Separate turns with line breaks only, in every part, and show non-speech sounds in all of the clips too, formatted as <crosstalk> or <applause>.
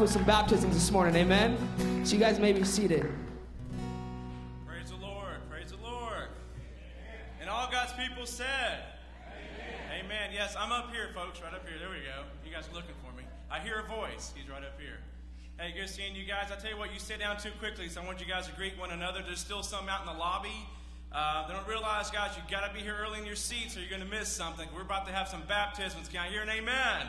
with some baptisms this morning. Amen. So you guys may be seated.
Praise the Lord. Praise the Lord. And all God's people said, Amen. Amen. Yes, I'm up here, folks, right up here. There we go. You guys are looking for me. I hear a voice. He's right up here. Hey, good seeing you guys. I tell you what, you sit down too quickly, so I want you guys to greet one another. There's still some out in the lobby. Uh, they don't realize, guys, you got to be here early in your seats, or you're going to miss something. We're about to have some baptisms. Can I hear an amen?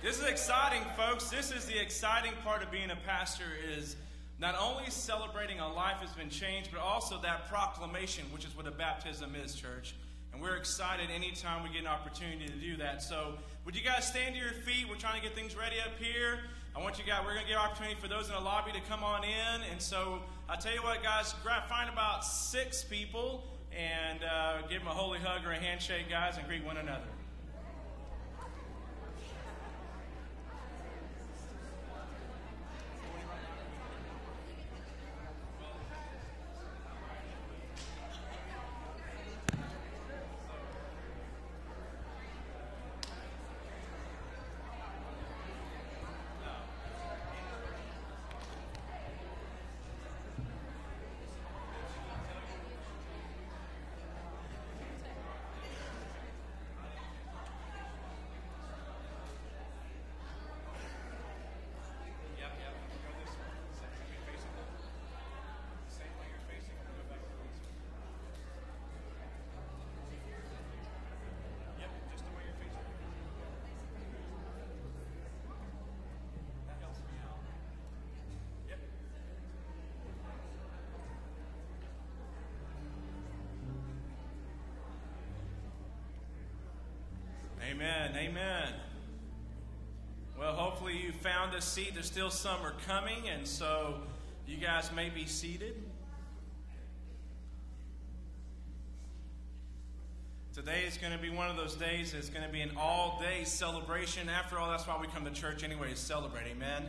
This is exciting, folks. This is the exciting part of being a pastor is not only celebrating a life has been changed, but also that proclamation, which is what a baptism is, church. And we're excited anytime we get an opportunity to do that. So, would you guys stand to your feet? We're trying to get things ready up here. I want you guys, we're going to give opportunity for those in the lobby to come on in. And so, I tell you what, guys, grab, find about six people and uh, give them a holy hug or a handshake, guys, and greet one another. Yep, yep. Go this way. Same way you're facing them. Same way you're facing them. Go back to this way. Yep, just the way you're facing them. That helps me out. Yep. Amen. Amen. Well, hopefully you found a seat. There's still some are coming, and so you guys may be seated. Today is going to be one of those days It's going to be an all day celebration. After all, that's why we come to church anyway, to celebrate. Amen.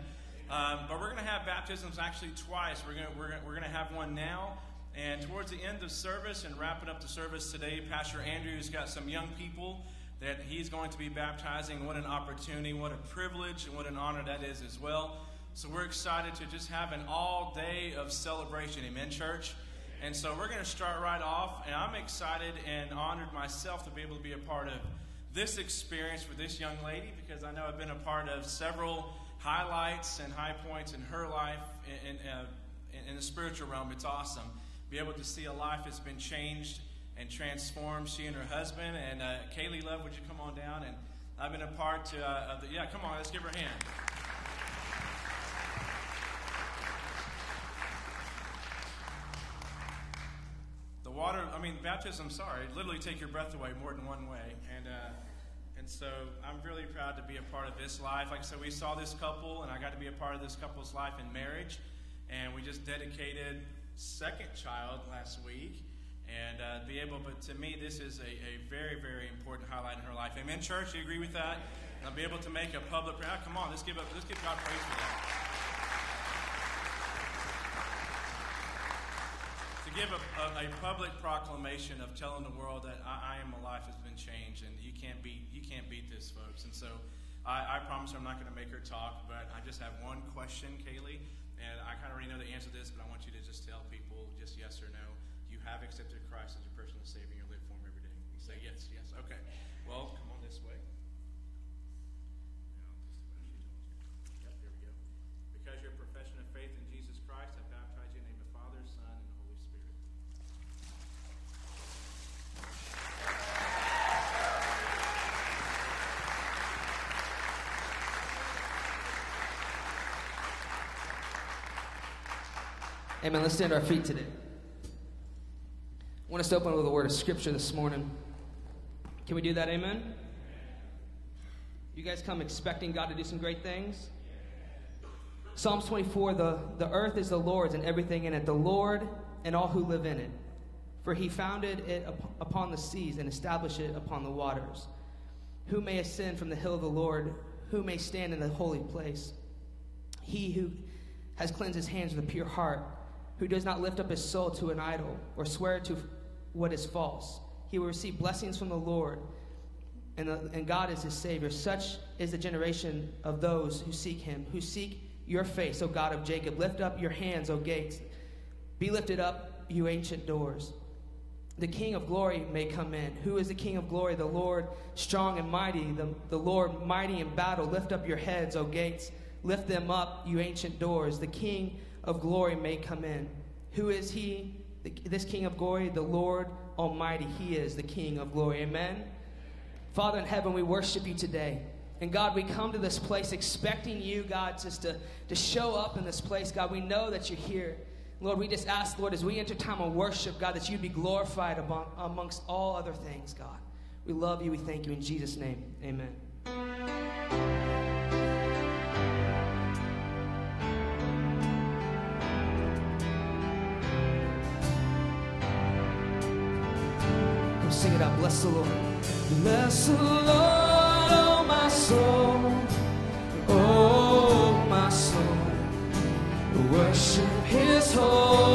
Um, but we're going to have baptisms actually twice. We're going to, we're, we're going to have one now. And towards the end of service and wrapping up the service today, Pastor Andrew's got some young people that he's going to be baptizing. What an opportunity, what a privilege, and what an honor that is as well. So we're excited to just have an all day of celebration. Amen, church? And so we're going to start right off. And I'm excited and honored myself to be able to be a part of this experience for this young lady because I know I've been a part of several highlights and high points in her life in, in, uh, in the spiritual realm. It's awesome. Be able to see a life that's been changed and transformed. She and her husband. And uh, Kaylee Love, would you come on down? And I've been a part to, uh, of the, yeah, come on, let's give her a hand. The water, I mean, baptism, sorry, literally take your breath away more than one way. And, uh, and so I'm really proud to be a part of this life. Like I said, we saw this couple, and I got to be a part of this couple's life in marriage. And we just dedicated second child last week and uh, be able, but to me, this is a, a very, very important highlight in her life. Amen, church? You agree with that? And I'll be able to make a public prayer. Ah, come on, let's give up, let's give God praise for that. To give a, a, a public proclamation of telling the world that I, I am alive has been changed, and you can't beat you can't beat this, folks. And so, I, I promise I'm not going to make her talk, but I just have one question, Kaylee, and I kind of already know the answer to this, but I want you to just tell people just yes or no have accepted Christ as your personal Savior and you live for Him every day? You say yes, yes. Okay. Well, come on this way. Yep, there we go. Because your profession of faith in Jesus Christ, I baptize you in the name of the Father, Son, and Holy Spirit.
Amen. Let's stand to our feet today. I want us to open with a word of scripture this morning. Can we do that? Amen. You guys come expecting God to do some great things? Psalms 24 the, the earth is the Lord's and everything in it, the Lord and all who live in it. For he founded it up, upon the seas and established it upon the waters. Who may ascend from the hill of the Lord? Who may stand in the holy place? He who has cleansed his hands with a pure heart, who does not lift up his soul to an idol or swear to what is false. He will receive blessings from the Lord, and, the, and God is his Savior. Such is the generation of those who seek him, who seek your face, O God of Jacob. Lift up your hands, O gates. Be lifted up, you ancient doors. The King of glory may come in. Who is the King of glory? The Lord strong and mighty, the, the Lord mighty in battle. Lift up your heads, O gates. Lift them up, you ancient doors. The King of glory may come in. Who is he? This King of glory, the Lord Almighty. He is the King of glory. Amen. Father in heaven, we worship you today. And God, we come to this place expecting you, God, just to, to show up in this place. God, we know that you're here. Lord, we just ask, Lord, as we enter time of worship, God, that you'd be glorified among, amongst all other things, God. We love you. We thank you. In Jesus' name, amen. Out. Bless the Lord. Bless the Lord, oh my soul. Oh, my soul. Worship his holy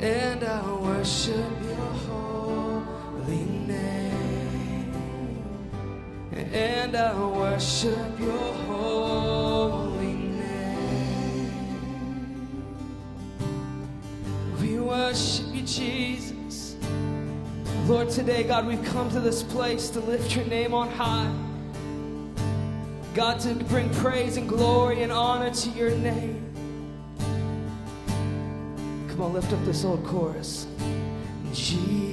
and I worship your holy name, and I worship your holy name. We worship you, Jesus. Lord, today, God, we've come to this place to lift your name on high. God, to bring praise and glory and honor to your name. I'll lift up this old chorus. Jesus.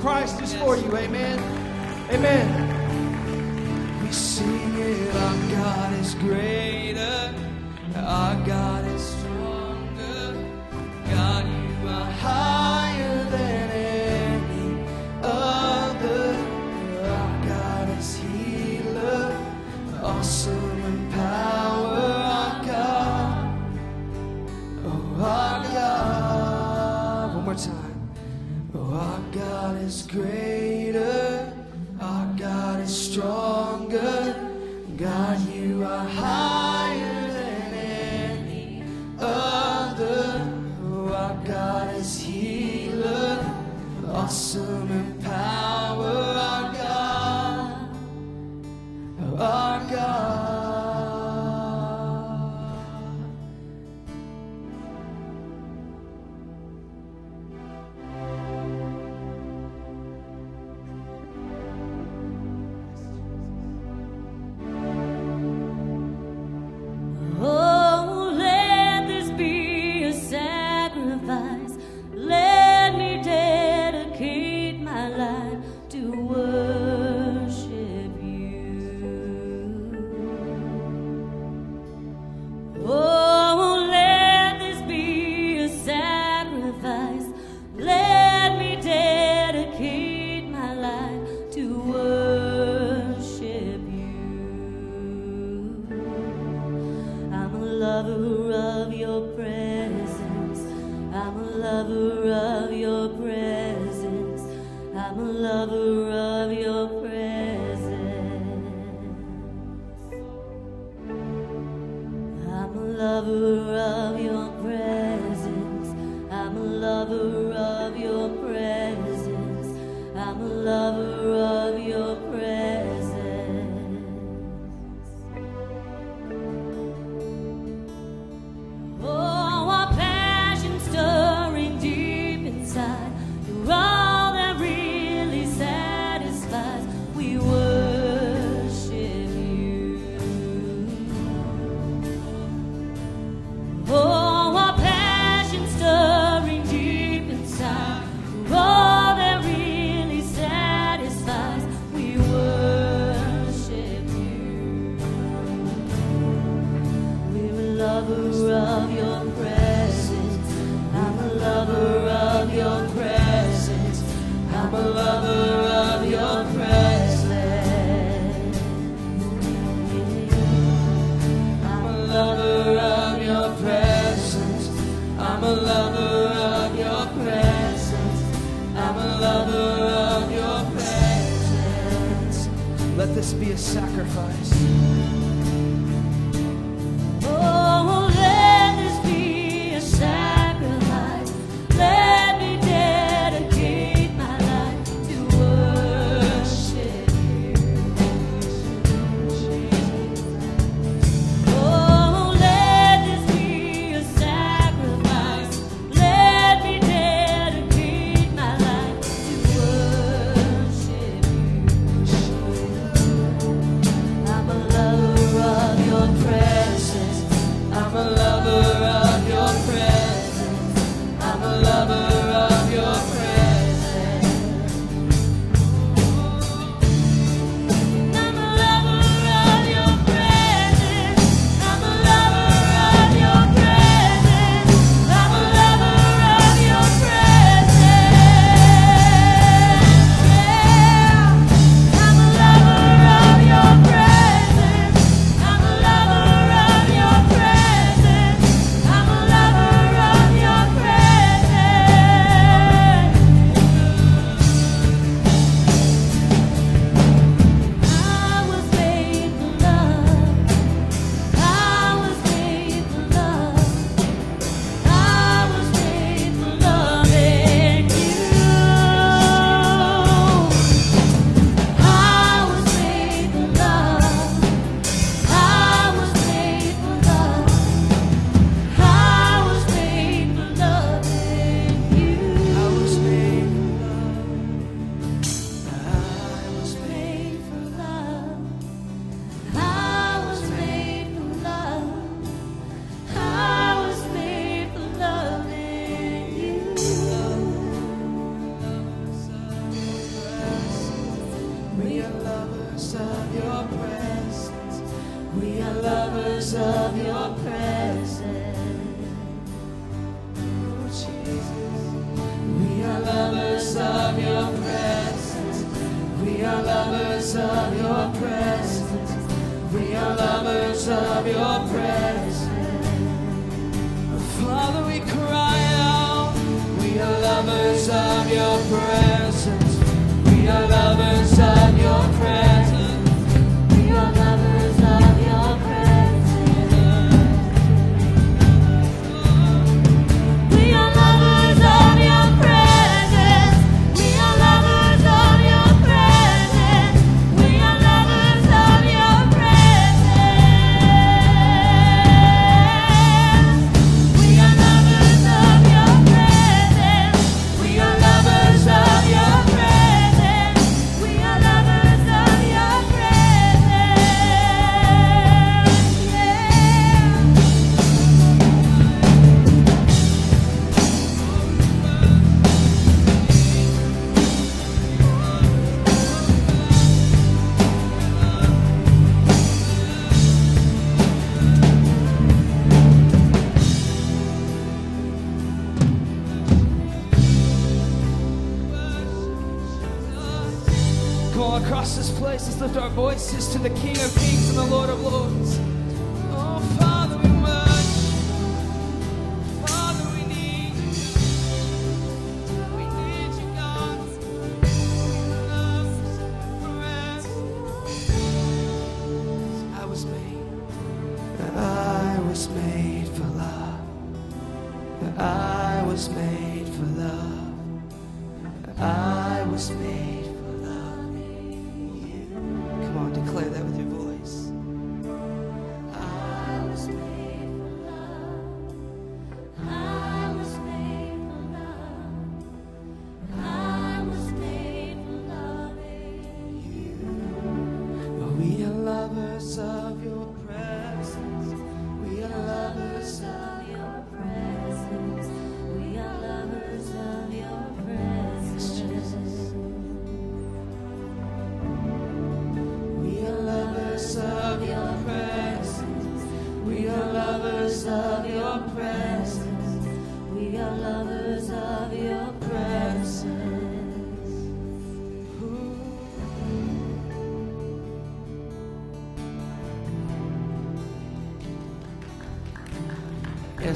Christ is for you. Amen. Amen.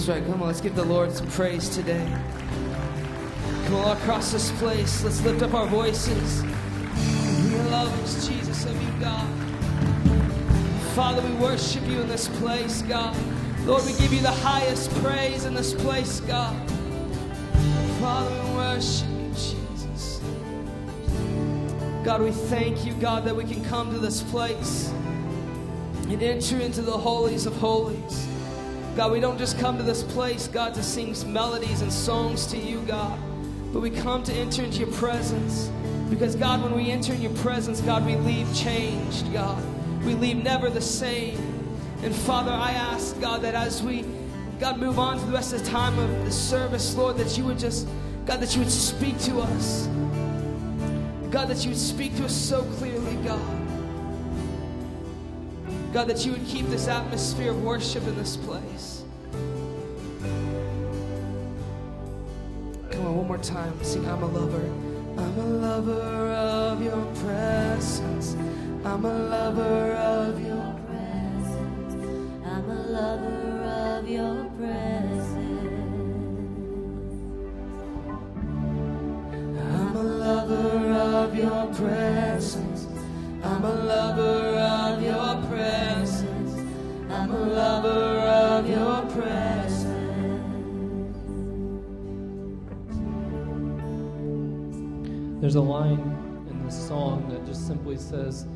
That's right. Come on, let's give the Lord some praise today. Come on, across this place, let's lift up our voices. We love lovers, Jesus, of you, God. Father, we worship you in this place, God. Lord, we give you the highest praise in this place, God. Father, we worship you, Jesus. God, we thank you, God, that we can come to this place and enter into the holies of holies. God, we don't just come to this place, God, to sing melodies and songs to you, God, but we come to enter into your presence. Because, God, when we enter in your presence, God, we leave changed, God. We leave never the same. And, Father, I ask, God, that as we, God, move on to the rest of the time of the service, Lord, that you would just, God, that you would speak to us. God, that you would speak to us so clearly, God. God, that you would keep this atmosphere of worship in this place. Come on, one more time. Sing, I'm a lover.
I'm a lover of your presence. I'm a lover of your
There's a line in this song that just simply says,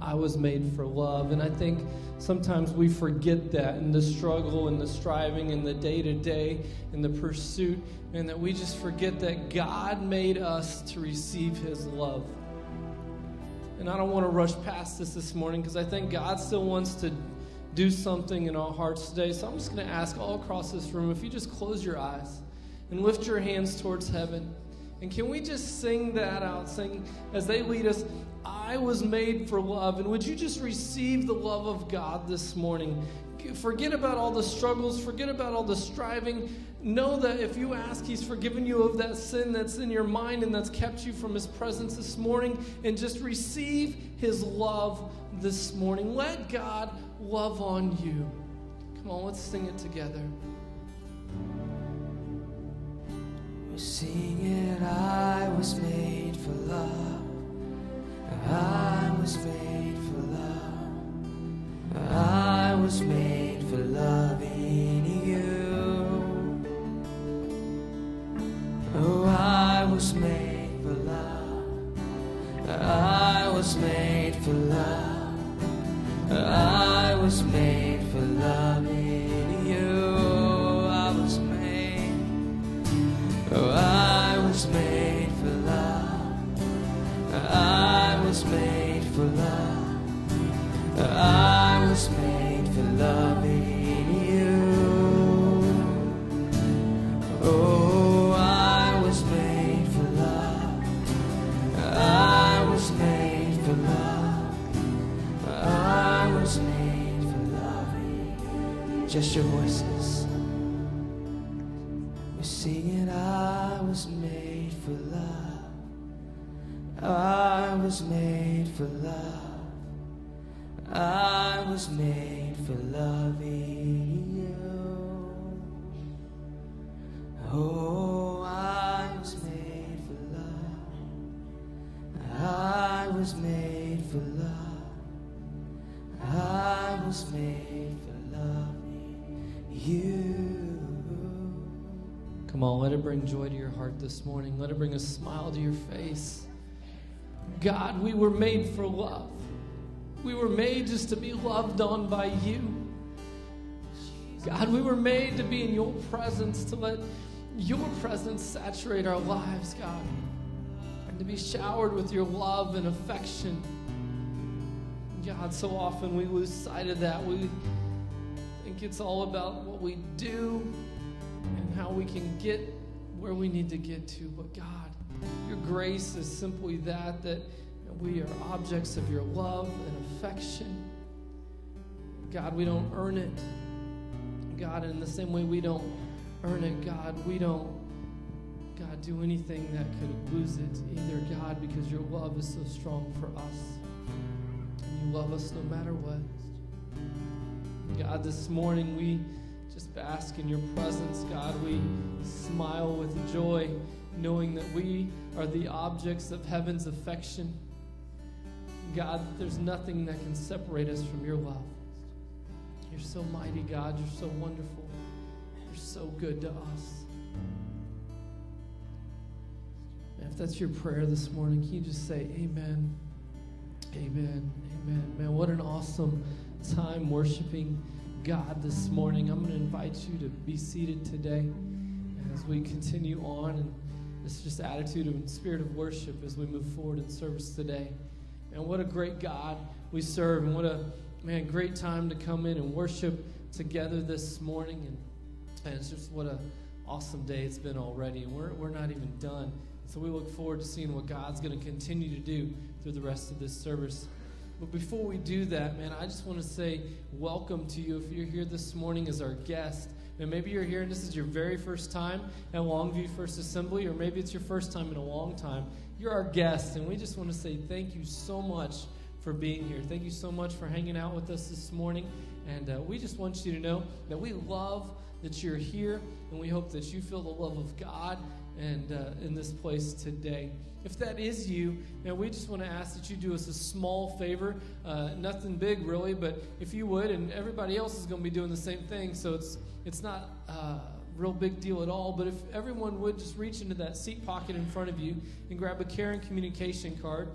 I was made for love. And I think sometimes we forget that in the struggle and the striving and the day to day and the pursuit, and that we just forget that God made us to receive His love. And I don't want to rush past this this morning because I think God still wants to do something in our hearts today. So I'm just going to ask all across this room if you just close your eyes and lift your hands towards heaven. And can we just sing that out? Sing as they lead us, I was made for love. And would you just receive the love of God this morning? Forget about all the struggles, forget about all the striving. Know that if you ask, He's forgiven you of that sin that's in your mind and that's kept you from His presence this morning, and just receive His love this morning. Let God love on you. Come on, let's sing it together.
We sing it, I was made
joy to your heart this morning. Let it bring a smile to your face. God, we were made for love. We were made just to be loved on by you. God, we were made to be in your presence, to let your presence saturate our lives, God, and to be showered with your love and affection. God, so often we lose sight of that. We think it's all about what we do and how we can get where we need to get to. But God, your grace is simply that, that we are objects of your love and affection. God, we don't earn it. God, in the same way we don't earn it, God, we don't, God, do anything that could lose it either, God, because your love is so strong for us. And you love us no matter what. God, this morning we just bask in your presence, God. We smile with joy, knowing that we are the objects of heaven's affection. God, there's nothing that can separate us from your love. You're so mighty, God. You're so wonderful. You're so good to us. If that's your prayer this morning, can you just say, Amen? Amen. Amen. Man, what an awesome time worshiping God this morning. I'm going to invite you to be seated today as we continue on and this just attitude and spirit of worship as we move forward in service today. And what a great God we serve, and what a man great time to come in and worship together this morning. And, and it's just what a awesome day it's been already, and we're we're not even done. So we look forward to seeing what God's going to continue to do through the rest of this service. But before we do that, man, I just want to say welcome to you. If you're here this morning as our guest, and maybe you're here and this is your very first time at Longview First Assembly, or maybe it's your first time in a long time. You're our guest, and we just want to say thank you so much for being here. Thank you so much for hanging out with us this morning. And uh, we just want you to know that we love that you're here, and we hope that you feel the love of God and uh, in this place today. If that is you, and we just want to ask that you do us a small favor, uh, nothing big really, but if you would, and everybody else is going to be doing the same thing, so it's it's not a real big deal at all. But if everyone would just reach into that seat pocket in front of you and grab a care and communication card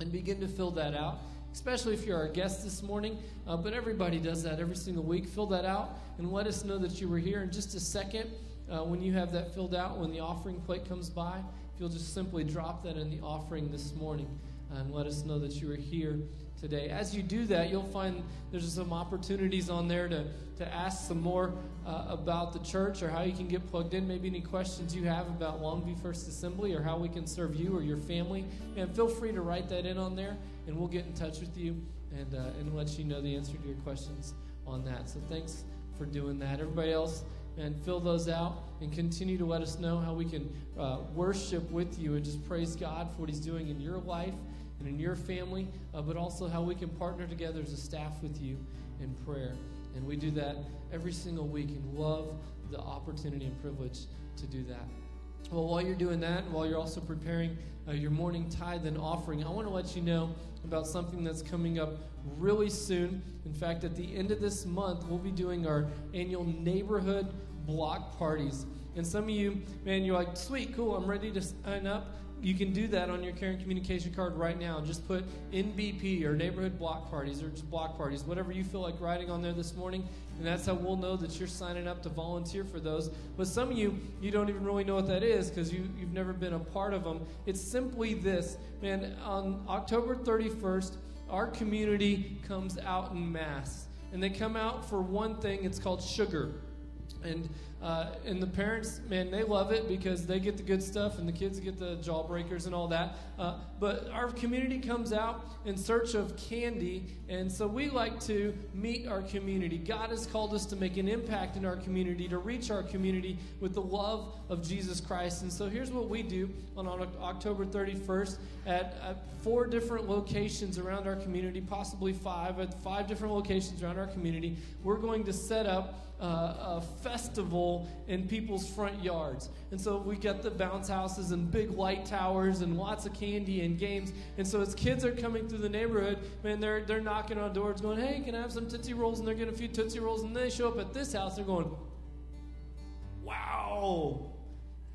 and begin to fill that out especially if you're our guest this morning. Uh, but everybody does that every single week. Fill that out and let us know that you were here in just a second. Uh, when you have that filled out, when the offering plate comes by, if you'll just simply drop that in the offering this morning. and let us know that you are here today. As you do that, you'll find there's some opportunities on there to, to ask some more uh, about the church or how you can get plugged in. Maybe any questions you have about Longview First Assembly or how we can serve you or your family. And feel free to write that in on there, and we'll get in touch with you and, uh, and let you know the answer to your questions on that. So thanks for doing that. Everybody else, and fill those out and continue to let us know how we can uh, worship with you and just praise God for what He's doing in your life and in your family, uh, but also how we can partner together as a staff with you in prayer. And we do that every single week and love the opportunity and privilege to do that. Well, while you're doing that, while you're also preparing uh, your morning tithe and offering, I want to let you know about something that's coming up really soon. In fact, at the end of this month, we'll be doing our annual neighborhood block parties. And some of you, man, you're like, sweet, cool, I'm ready to sign up. You can do that on your Caring Communication card right now. Just put NBP or neighborhood block parties or just block parties, whatever you feel like writing on there this morning. And that's how we'll know that you're signing up to volunteer for those. But some of you, you don't even really know what that is because you, you've never been a part of them. It's simply this man, on October 31st, our community comes out in mass. And they come out for one thing, it's called sugar. And uh, and the parents, man, they love it because they get the good stuff and the kids get the jawbreakers and all that. Uh, but our community comes out in search of candy, and so we like to meet our community. God has called us to make an impact in our community, to reach our community with the love of Jesus Christ. And so here's what we do on, October 31st at, at four different locations around our community, possibly five, at five different locations around our community. We're going to set up uh, a festival in people's front yards. And so we got the bounce houses and big light towers and lots of candy and games. And so as kids are coming through the neighborhood, man, they're, they're knocking on doors going, hey, can I have some Tootsie Rolls? And they're getting a few Tootsie Rolls. And they show up at this house, they're going, wow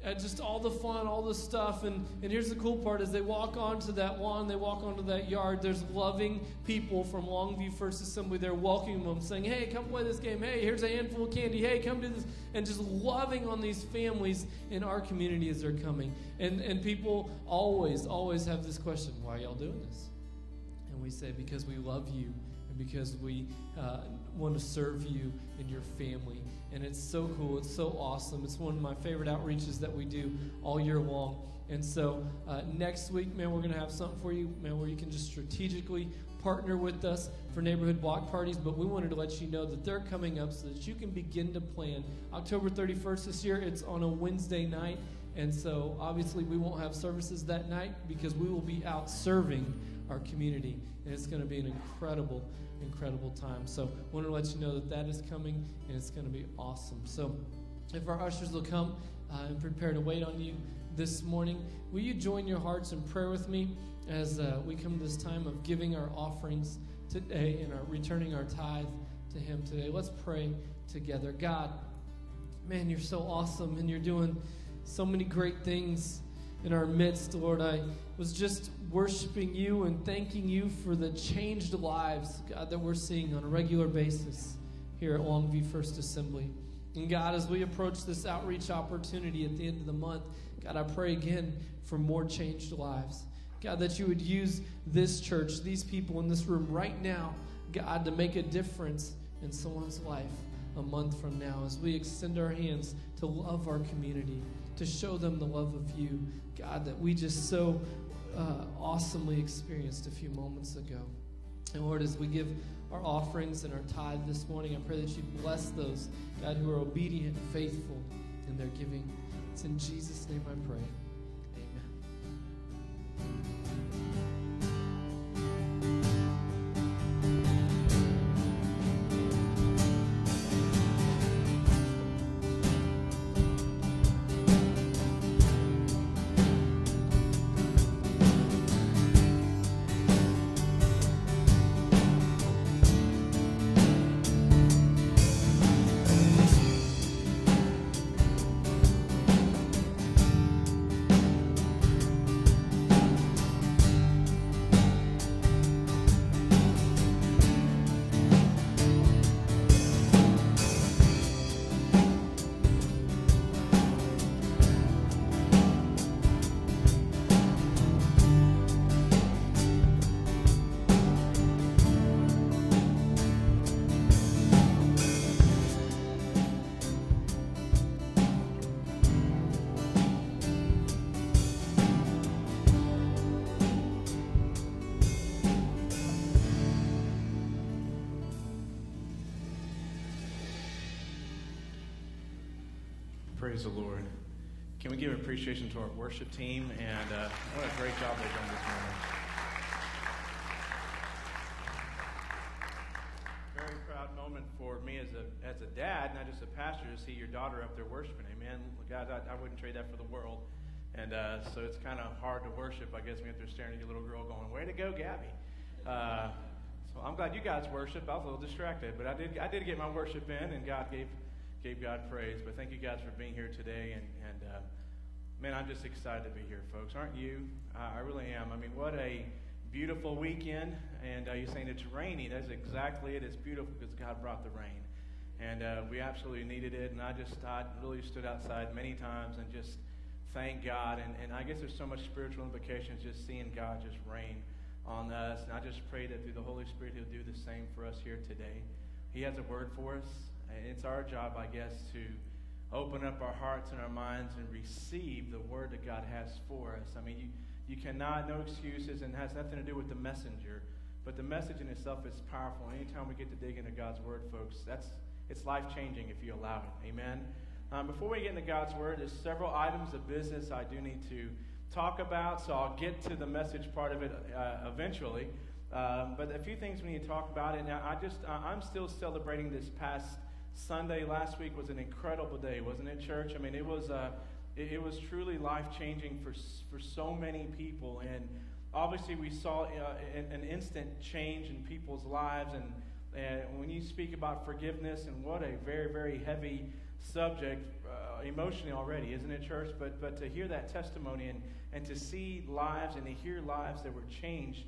at just all the fun, all the stuff. And, and here's the cool part: as they walk onto that lawn, they walk onto that yard. There's loving people from Longview First Assembly. They're welcoming them, saying, "Hey, come play this game. Hey, here's a handful of candy. Hey, come do this." And just loving on these families in our community as they're coming. And and people always, always have this question: Why are y'all doing this? And we say, because we love you and because we uh, want to serve you and your family and it's so cool. It's so awesome. It's one of my favorite outreaches that we do all year long. And so uh, next week, man, we're going to have something for you, man, where you can just strategically partner with us for neighborhood block parties. But we wanted to let you know that they're coming up so that you can begin to plan. October 31st this year, it's on a Wednesday night. And so obviously, we won't have services that night because we will be out serving our community. And it's going to be an incredible incredible time. So, I want to let you know that that is coming and it's going to be awesome. So, if our ushers will come uh, and prepare to wait on you this morning, will you join your hearts in prayer with me as uh, we come to this time of giving our offerings today and our returning our tithe to Him today? Let's pray together. God, man, you're so awesome and you're doing so many great things in our midst, Lord. I was just worshiping you and thanking you for the changed lives, God, that we're seeing on a regular basis here at Longview First Assembly. And God, as we approach this outreach opportunity at the end of the month, God, I pray again for more changed lives. God, that you would use this church, these people in this room right now, God, to make a difference in someone's life a month from now as we extend our hands to love our community, to show them the love of you, God, that we just so uh, awesomely experienced a few moments ago. And Lord, as we give our offerings and our tithe this morning, I pray that you bless those, God, who are obedient and faithful in their giving. It's in Jesus' name I pray.
Praise the Lord. Can we give appreciation to our worship team and uh, what a great job they've done this morning? Very proud moment for me as a as a dad, not just a pastor, to see your daughter up there worshiping. Amen. God, I, I wouldn't trade that for the world. And uh, so it's kind of hard to worship, I guess, when you're staring at your little girl going, "Way to go, Gabby!" Uh, so I'm glad you guys worship. I was a little distracted, but I did I did get my worship in, and God gave gave God praise. But thank you guys for being here today. And, and uh, man, I'm just excited to be here, folks. Aren't you? Uh, I really am. I mean, what a beautiful weekend. And uh, you're saying it's rainy. That's exactly it. It's beautiful because God brought the rain. And uh, we absolutely needed it. And I just I really stood outside many times and just thank God. And, and I guess there's so much spiritual implications just seeing God just rain on us. And I just pray that through the Holy Spirit, He'll do the same for us here today. He has a word for us. And it's our job, I guess, to open up our hearts and our minds and receive the word that God has for us. I mean, you, you cannot, no excuses, and has nothing to do with the messenger. But the message in itself is powerful. Anytime we get to dig into God's word, folks, that's it's life changing if you allow it. Amen. Um, before we get into God's word, there's several items of business I do need to talk about. So I'll get to the message part of it uh, eventually. Um, but a few things we need to talk about. And I just I'm still celebrating this past Sunday last week was an incredible day, wasn't it, church? I mean, it was, uh, it, it was truly life changing for, for so many people. And obviously, we saw uh, an, an, instant change in people's lives. And, and when you speak about forgiveness, and what a very, very heavy subject uh, emotionally already, isn't it, church? But, but to hear that testimony and, and to see lives and to hear lives that were changed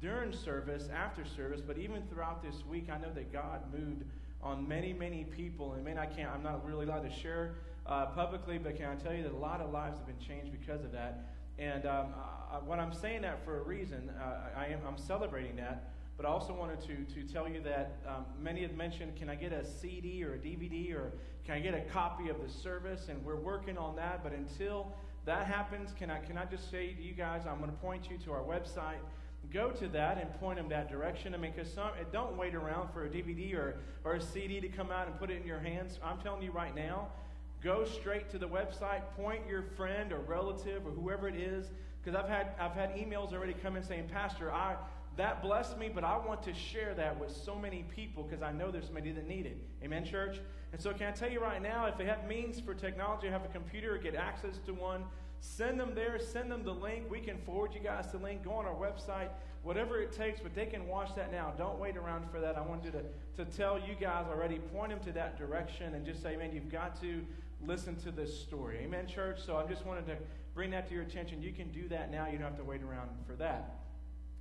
during service, after service, but even throughout this week, I know that God moved on many, many people. And man, I can't, I'm not really allowed to share uh, publicly, but can I tell you that a lot of lives have been changed because of that. And um, I, when I'm saying that for a reason, uh, I am, I'm celebrating that. But I also wanted to, to tell you that um, many have mentioned, can I get a CD or a DVD or can I get a copy of the service? And we're working on that. But until that happens, can I, can I just say to you guys, I'm going to point you to our website go to that and point them that direction. I mean, because some don't wait around for a DVD or, or a CD to come out and put it in your hands. I'm telling you right now, go straight to the website, point your friend or relative or whoever it is, because I've had I've had emails already come in saying, Pastor, I that blessed me, but I want to share that with so many people because I know there's somebody that need it. Amen, church? And so, can I tell you right now, if they have means for technology, have a computer get access to one, Send them there, send them the link. We can forward you guys the link. Go on our website, whatever it takes, but they can watch that now. Don't wait around for that. I wanted to, to tell you guys already, point them to that direction and just say, man, you've got to listen to this story. Amen, church? So I just wanted to bring that to your attention. You can do that now. You don't have to wait around for that.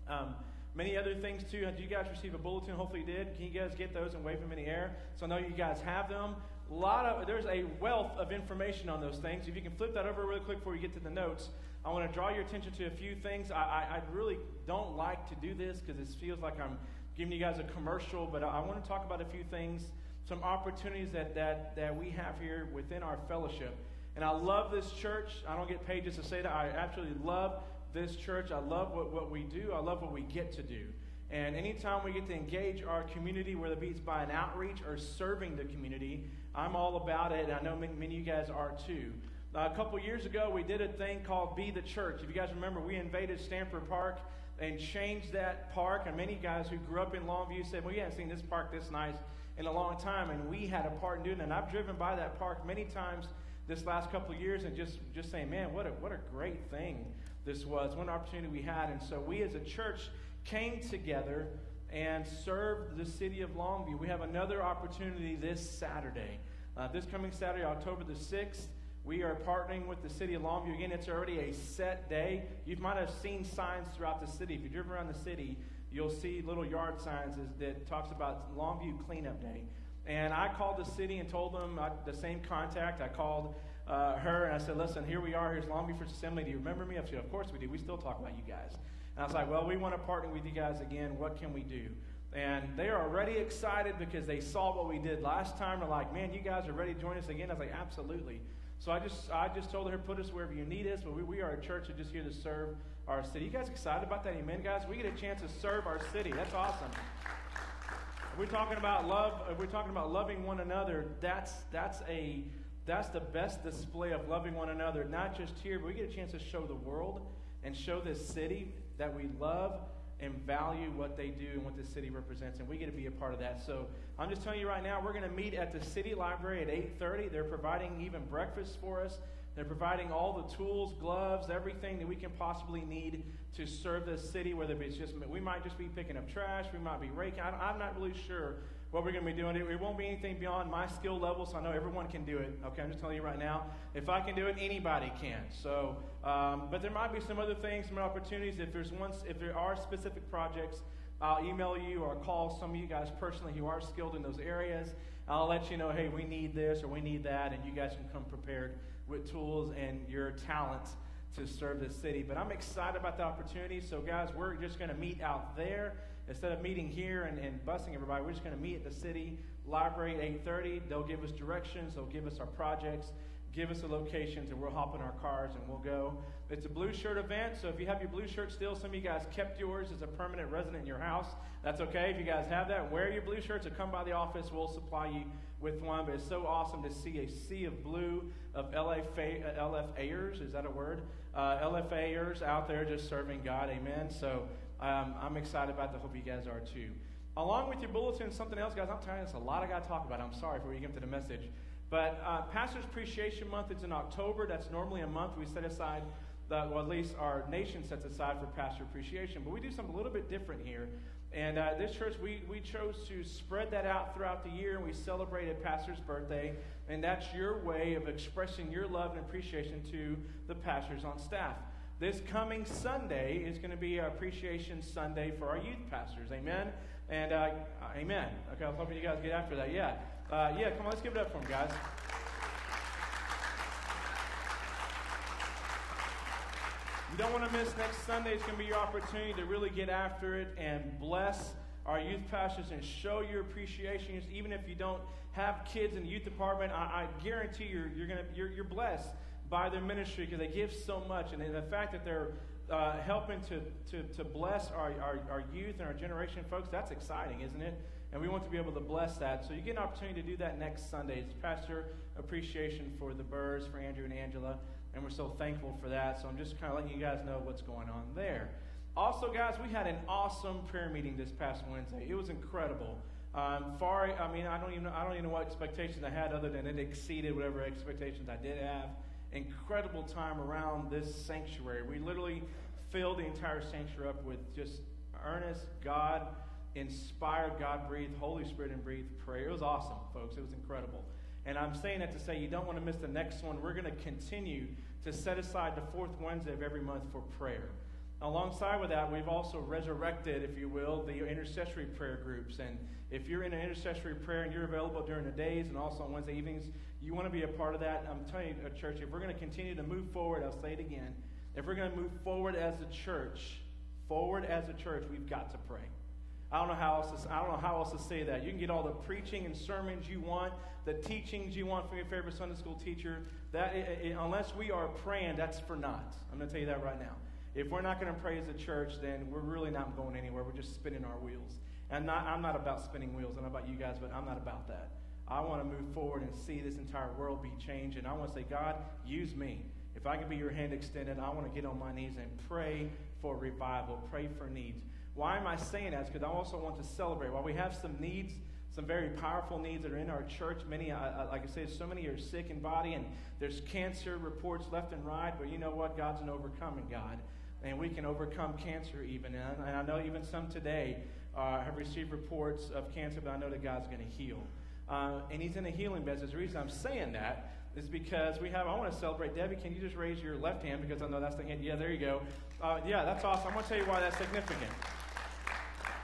Um, Many other things too. Did you guys receive a bulletin? Hopefully you did. Can you guys get those and wave them in the air? So I know you guys have them lot of there's a wealth of information on those things. If you can flip that over really quick before you get to the notes, I want to draw your attention to a few things. I, I, I really don't like to do this because it feels like I'm giving you guys a commercial, but I, I want to talk about a few things, some opportunities that, that, that we have here within our fellowship. And I love this church. I don't get paid just to say that. I absolutely love this church. I love what, what we do. I love what we get to do. And anytime we get to engage our community, whether it be by an outreach or serving the community, I'm all about it, and I know many, many of you guys are too. Uh, a couple years ago, we did a thing called Be the Church. If you guys remember, we invaded Stanford Park and changed that park. And many guys who grew up in Longview said, Well, we haven't seen this park this nice in a long time. And we had a part in doing it. And I've driven by that park many times this last couple of years and just, just saying, Man, what a, what a great thing this was. What an opportunity we had. And so we as a church came together and serve the city of Longview. We have another opportunity this Saturday. Uh, this coming Saturday, October the 6th, we are partnering with the city of Longview. Again, it's already a set day. You might have seen signs throughout the city. If you drive around the city, you'll see little yard signs that talks about Longview Cleanup Day. And I called the city and told them uh, the same contact. I called uh, her and I said, listen, here we are. Here's Longview First Assembly. Do you remember me? I said, of course we do. We still talk about you guys. And I was like, well, we want to partner with you guys again. What can we do? And they are already excited because they saw what we did last time. They're like, man, you guys are ready to join us again? I was like, absolutely. So I just, I just told her, put us wherever you need us. But we, we are a church that just here to serve our city. You guys excited about that? Amen, guys? We get a chance to serve our city. That's awesome. If we're talking about love, if we're talking about loving one another, that's, that's a that's the best display of loving one another, not just here, but we get a chance to show the world and show this city that we love and value what they do and what the city represents, and we get to be a part of that. So I'm just telling you right now, we're going to meet at the city library at 8:30. They're providing even breakfast for us. They're providing all the tools, gloves, everything that we can possibly need to serve this city. Whether it's just we might just be picking up trash, we might be raking. I'm not really sure what we're going to be doing. It won't be anything beyond my skill level, so I know everyone can do it. Okay, I'm just telling you right now. If I can do it, anybody can. So, um, but there might be some other things, some opportunities. If there's one, if there are specific projects, I'll email you or call some of you guys personally who are skilled in those areas. I'll let you know, hey, we need this or we need that, and you guys can come prepared with tools and your talents to serve this city. But I'm excited about the opportunity. So, guys, we're just going to meet out there. Instead of meeting here and, and busing everybody, we're just going to meet at the city library at 8.30. They'll give us directions. They'll give us our projects, give us the locations, and we'll hop in our cars and we'll go. It's a blue shirt event, so if you have your blue shirt still, some of you guys kept yours as a permanent resident in your house. That's okay if you guys have that. Wear your blue shirts or come by the office. We'll supply you with one. But it's so awesome to see a sea of blue of LFA, LFAers. Is that a word? Uh, LFAers out there just serving God. Amen. So um, I'm excited about that. Hope you guys are too. Along with your bulletin, something else, guys. I'm telling you, there's a lot I got to talk about. I'm sorry for you get to the message. But uh, Pastor's Appreciation Month is in October. That's normally a month we set aside, the, well, at least our nation sets aside for Pastor Appreciation. But we do something a little bit different here. And uh, this church, we, we chose to spread that out throughout the year, and we celebrated Pastor's birthday. And that's your way of expressing your love and appreciation to the pastors on staff. This coming Sunday is going to be our Appreciation Sunday for our youth pastors. Amen? And uh, amen. Okay, I'm hoping you guys get after that. Yeah. Uh, yeah, come on, let's give it up for them, guys. You don't want to miss next Sunday. It's going to be your opportunity to really get after it and bless our youth pastors and show your appreciation. Even if you don't have kids in the youth department, I, I guarantee you're, you're, gonna, you're, you're blessed by their ministry because they give so much. And the fact that they're uh, helping to, to, to bless our, our, our youth and our generation, folks, that's exciting, isn't it? And we want to be able to bless that. So you get an opportunity to do that next Sunday. It's Pastor Appreciation for the Burrs, for Andrew and Angela. And we're so thankful for that. So I'm just kind of letting you guys know what's going on there. Also, guys, we had an awesome prayer meeting this past Wednesday. It was incredible. Um, far, I mean, I don't even know, I don't even know what expectations I had other than it exceeded whatever expectations I did have incredible time around this sanctuary. We literally filled the entire sanctuary up with just earnest, God inspired, God breathed, Holy Spirit and breathed prayer. It was awesome, folks. It was incredible. And I'm saying that to say you don't want to miss the next one. We're going to continue to set aside the fourth Wednesday of every month for prayer. Alongside with that, we've also resurrected, if you will, the intercessory prayer groups. And if you're in an intercessory prayer and you're available during the days and also on Wednesday evenings, you want to be a part of that. I'm telling you, uh, church, if we're going to continue to move forward, I'll say it again. If we're going to move forward as a church, forward as a church, we've got to pray. I don't know how else to, I don't know how else to say that. You can get all the preaching and sermons you want, the teachings you want from your favorite Sunday school teacher. That it, it, unless we are praying, that's for naught. I'm going to tell you that right now. If we're not going to pray as a church, then we're really not going anywhere. We're just spinning our wheels. And not, I'm not about spinning wheels. I know about you guys, but I'm not about that. I want to move forward and see this entire world be changed. And I want to say, God, use me. If I can be your hand extended, I want to get on my knees and pray for revival, pray for needs. Why am I saying that? Because I also want to celebrate. While we have some needs, some very powerful needs that are in our church, many, uh, like I said, so many are sick in body, and there's cancer reports left and right. But you know what? God's an overcoming God and we can overcome cancer even. And I know even some today uh, have received reports of cancer, but I know that God's going to heal. Uh, and He's in a healing business. The reason I'm saying that is because we have, I want to celebrate. Debbie, can you just raise your left hand because I know that's the hand. Yeah, there you go. Uh, yeah, that's awesome. I want to tell you why that's significant.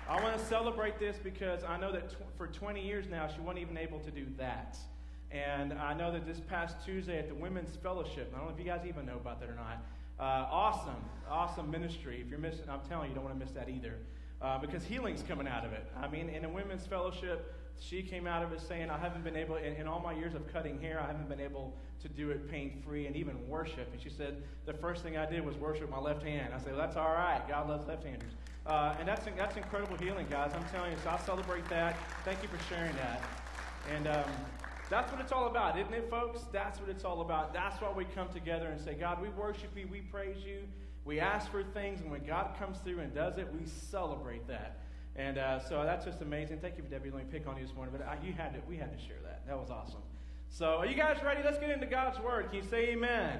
I want to celebrate this because I know that tw- for 20 years now, she wasn't even able to do that. And I know that this past Tuesday at the Women's Fellowship, I don't know if you guys even know about that or not, uh, awesome, awesome ministry. If you're missing, I'm telling you, you don't want to miss that either. Uh, because healing's coming out of it. I mean, in a women's fellowship, she came out of it saying, I haven't been able, in, in all my years of cutting hair, I haven't been able to do it pain free and even worship. And she said, the first thing I did was worship my left hand. I said, well, that's all right. God loves left handers. Uh, and that's, that's incredible healing, guys. I'm telling you, so I celebrate that. Thank you for sharing that. And um, That's what it's all about, isn't it, folks? That's what it's all about. That's why we come together and say, God, we worship you, we praise you, we ask for things, and when God comes through and does it, we celebrate that. And uh, so that's just amazing. Thank you, for Debbie. Let me pick on you this morning, but I, you had to, we had to share that. That was awesome. So, are you guys ready? Let's get into God's Word. Can you say amen?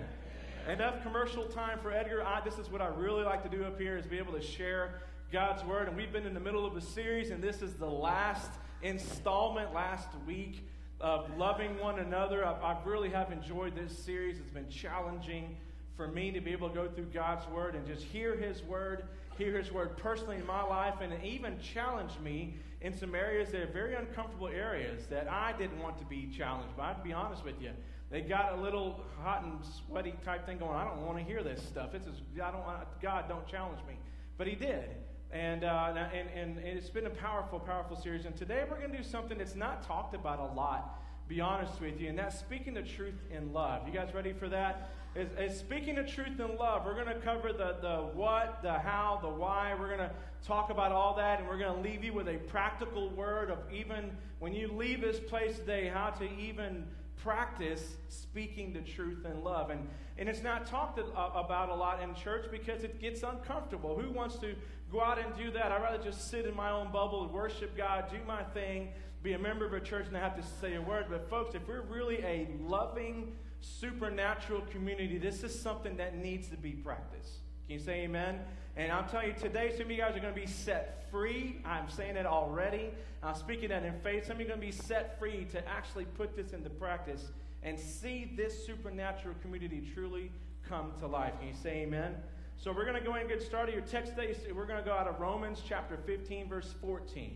amen. Enough commercial time for Edgar. I, this is what I really like to do up here is be able to share God's Word. And we've been in the middle of a series, and this is the last installment last week of loving one another. I, I really have enjoyed this series. It's been challenging for me to be able to go through God's Word and just hear His Word, hear His Word personally in my life, and even challenge me in some areas that are very uncomfortable areas that I didn't want to be challenged by. To be honest with you, they got a little hot and sweaty type thing going. I don't want to hear this stuff. It's just, I don't want, God, don't challenge me. But He did. And, uh, and, and it's been a powerful, powerful series. And today we're going to do something that's not talked about a lot, be honest with you, and that's speaking the truth in love. You guys ready for that? Is, is speaking the truth in love. We're going to cover the, the what, the how, the why. We're going to talk about all that, and we're going to leave you with a practical word of even when you leave this place today, how to even practice speaking the truth in love. And, and it's not talked about a lot in church because it gets uncomfortable. Who wants to go out and do that? I'd rather just sit in my own bubble and worship God, do my thing, be a member of a church, and not have to say a word. But, folks, if we're really a loving, supernatural community, this is something that needs to be practiced. Can you say amen? And I'm telling you, today, some of you guys are going to be set free. I'm saying it already. I'm speaking that in faith. Some of you are going to be set free to actually put this into practice and see this supernatural community truly come to life. Can you say amen? So we're going to go ahead and get started. Your text today, we're going to go out of Romans chapter 15, verse 14.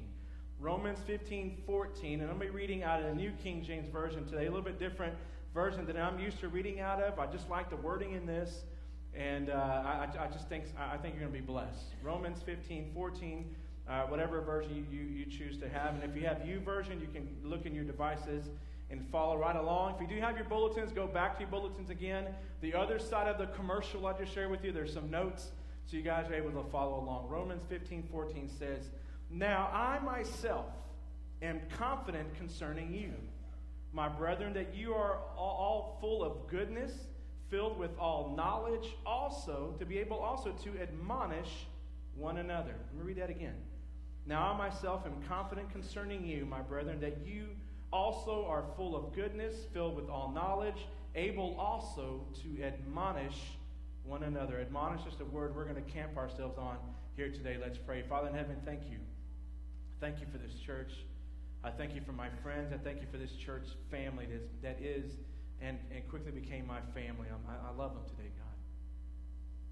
Romans 15, 14. And I'm going to be reading out of the New King James Version today, a little bit different version that I'm used to reading out of. I just like the wording in this, and uh, I, I, just think I think you're going to be blessed. Romans 15, 14, uh, whatever version you, you, you, choose to have, and if you have U YouVersion, you can look in your devices and follow right along. If you do have your bulletins, go back to your bulletins again. The other side of the commercial I just shared with you, there's some notes so you guys are able to follow along. Romans 15, 14 says, Now I myself am confident concerning you my brethren, that you are all full of goodness, filled with all knowledge, also to be able also to admonish one another. Let me read that again. Now I myself am confident concerning you, my brethren, that you also are full of goodness, filled with all knowledge, able also to admonish one another. Admonish is the word we're going to camp ourselves on here today. Let's pray. Father in heaven, thank you. Thank you for this church. I thank you for my friends. I thank you for this church family that's, that is and, and quickly became my family. I, I love them today, God.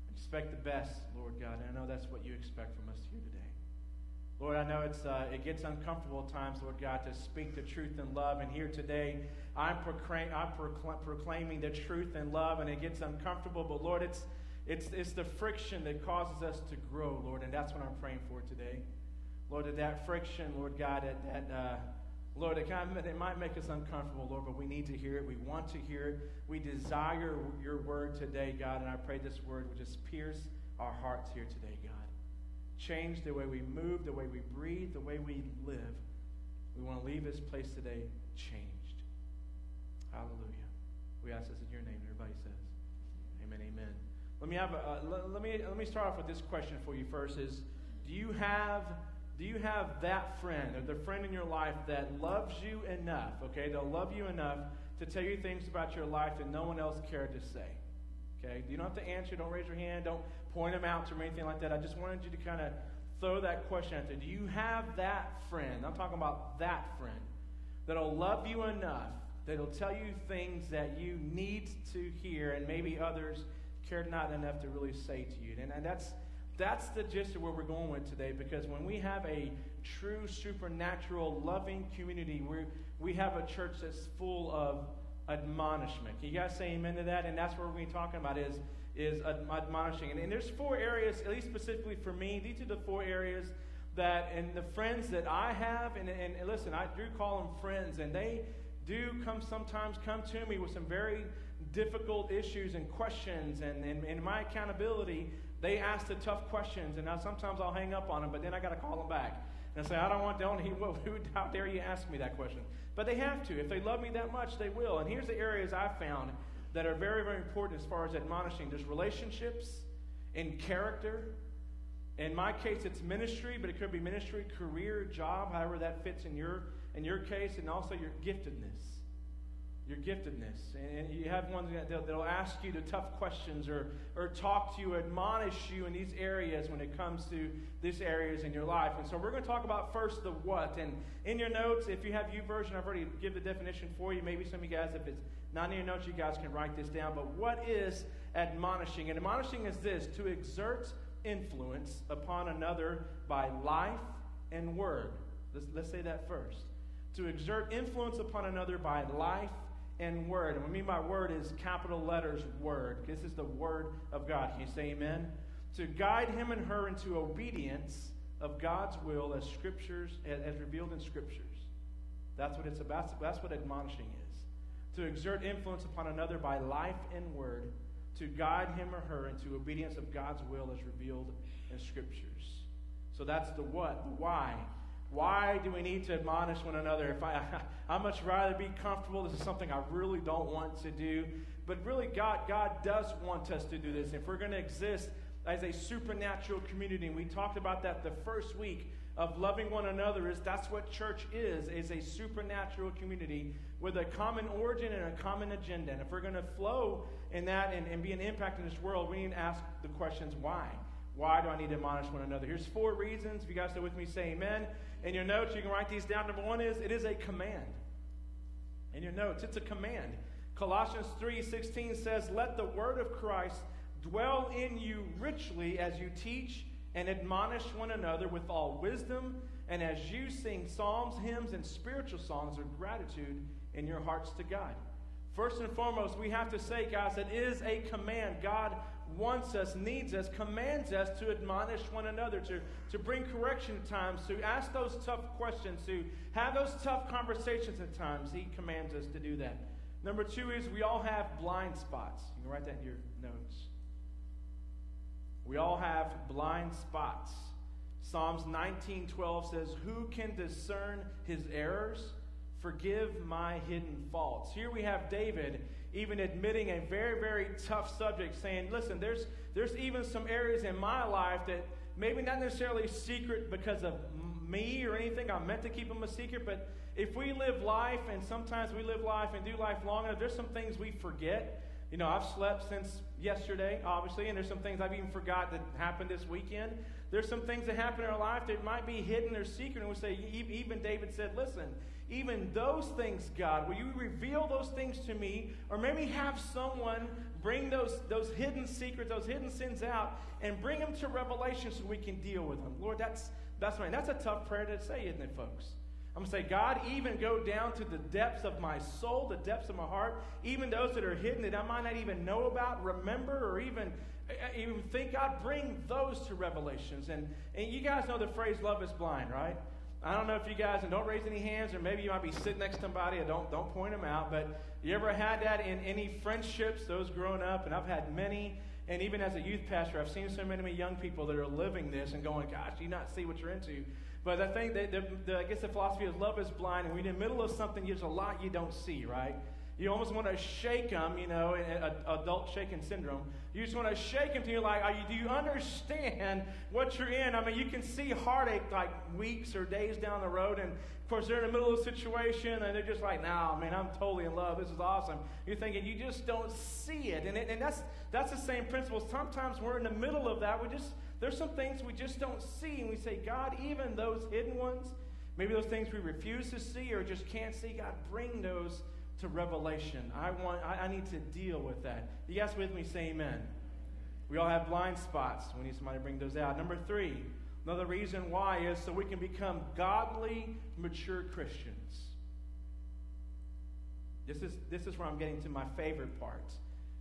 I expect the best, Lord God, and I know that's what you expect from us here today. Lord, I know it's, uh, it gets uncomfortable at times, Lord God, to speak the truth and love. And here today, I'm, proclaim, I'm procl- proclaiming the truth and love, and it gets uncomfortable. But Lord, it's, it's, it's the friction that causes us to grow, Lord, and that's what I'm praying for today. Lord, that that friction, Lord God, that, that uh, Lord, it, kind of, it might make us uncomfortable, Lord, but we need to hear it. We want to hear it. We desire your word today, God, and I pray this word would just pierce our hearts here today, God. Change the way we move, the way we breathe, the way we live. We want to leave this place today changed. Hallelujah. We ask this in your name. Everybody says, Amen, amen. Let me, have a, uh, let, let, me, let me start off with this question for you first is, do you have do you have that friend or the friend in your life that loves you enough, okay? They'll love you enough to tell you things about your life that no one else cared to say. Okay? You don't have to answer, don't raise your hand, don't point them out to me or anything like that. I just wanted you to kind of throw that question out there. Do you have that friend? I'm talking about that friend that'll love you enough, that'll tell you things that you need to hear, and maybe others cared not enough to really say to you. And, and that's that's the gist of where we're going with today because when we have a true supernatural loving community we we have a church that's full of admonishment. Can you guys say amen to that? And that's what we're going to be talking about is is admonishing. And, and there's four areas at least specifically for me these are the four areas that and the friends that i have and, and, and listen i do call them friends and they do come sometimes come to me with some very difficult issues and questions and, and, and my accountability they ask the tough questions, and now sometimes I'll hang up on them, but then I got to call them back. and say, I don't want, don't, he, <laughs> how dare you ask me that question? But they have to. If they love me that much, they will. And here's the areas I've found that are very, very important as far as admonishing. There's relationships and character. In my case, it's ministry, but it could be ministry, career, job, however that fits in your, in your case, and also your giftedness your giftedness. And you have ones that will ask you the tough questions or, or talk to you, admonish you in these areas when it comes to these areas in your life. And so we're going to talk about first the what. And in your notes, if you have YouVersion, I've already give the definition for you. Maybe some of you guys, if it's not in your notes, you guys can write this down. But what is admonishing? And admonishing is this to exert influence upon another by life and word. Let's, let's say that first. To exert influence upon another by life and word. And what I mean by word is capital letters word. This is the word of God. Can you say amen? To guide him and her into obedience of God's will as scriptures, as revealed in scriptures. That's what it's about. That's what admonishing is. To exert influence upon another by life and word, to guide him or her into obedience of God's will as revealed in scriptures. So that's the what, the why. Why do we need to admonish one another? If I, <laughs> I much rather be comfortable. This is something I really don't want to do. But really, God, God does want us to do this. If we're going to exist as a supernatural community, and we talked about that the first week of loving one another, is that's what church is, is a supernatural community with a common origin and a common agenda. And if we're going to flow in that and, and be an impact in this world, we need to ask the questions why. Why do I need to admonish one another? Here's four reasons. If you guys are with me, say amen. In your notes, you can write these down. Number one is it is a command. In your notes, it's a command. Colossians 3:16 says, "Let the word of Christ dwell in you richly as you teach and admonish one another with all wisdom, and as you sing psalms, hymns, and spiritual songs of gratitude in your hearts to God." First and foremost, we have to say, guys, it is a command. God wants us, needs us, commands us to admonish one another, to, to bring correction at times, to ask those tough questions, to have those tough conversations at times. He commands us to do that. Number two is we all have blind spots. You can write that in your notes. We all have blind spots. Psalms 19:12 says, "Who can discern his errors? Forgive my hidden faults." Here we have David even admitting a very, very tough subject, saying, listen, there's, there's even some areas in my life that maybe not necessarily secret because of me or anything. I'm meant to keep them a secret, but if we live life, and sometimes we live life and do life long enough, there's some things we forget. You know, I've slept since yesterday, obviously, and there's some things I've even forgot that happened this weekend. There's some things that happen in our life that might be hidden or secret, and we say, even David said, listen, even those things, God, will you reveal those things to me? Or maybe have someone bring those, those hidden secrets, those hidden sins out, and bring them to revelation so we can deal with them. Lord, that's, that's right. That's a tough prayer to say, isn't it, folks? I'm going to say, God, even go down to the depths of my soul, the depths of my heart, even those that are hidden that I might not even know about, remember, or even, eh, eh, even think, God, bring those to revelations. And, and you guys know the phrase, love is blind, right? I don't know if you guys, and don't raise any hands, or maybe you might be sitting next to somebody, and don't, don't point them out, but you ever had that in any friendships, those growing up? And I've had many, and even as a youth pastor, I've seen so many young people that are living this and going, gosh, do you not see what you're into? But I think that the, the, I guess the philosophy is love is blind, and when you're in the middle of something, there's a lot you don't see, right? You almost want to shake them, you know, adult shaking syndrome. You just want to shake them to you like, you, do you understand what you're in? I mean, you can see heartache like weeks or days down the road, and of course they're in the middle of a situation, and they're just like, "Nah, man, I'm totally in love. This is awesome." You're thinking you just don't see it, and it, and that's that's the same principle. Sometimes we're in the middle of that. We just there's some things we just don't see, and we say, God, even those hidden ones, maybe those things we refuse to see or just can't see, God, bring those to revelation. I want I, I need to deal with that. You guys with me? Say amen. We all have blind spots. We need somebody to bring those out. Number three, another reason why is so we can become godly, mature Christians. This is, this is where I'm getting to my favorite part.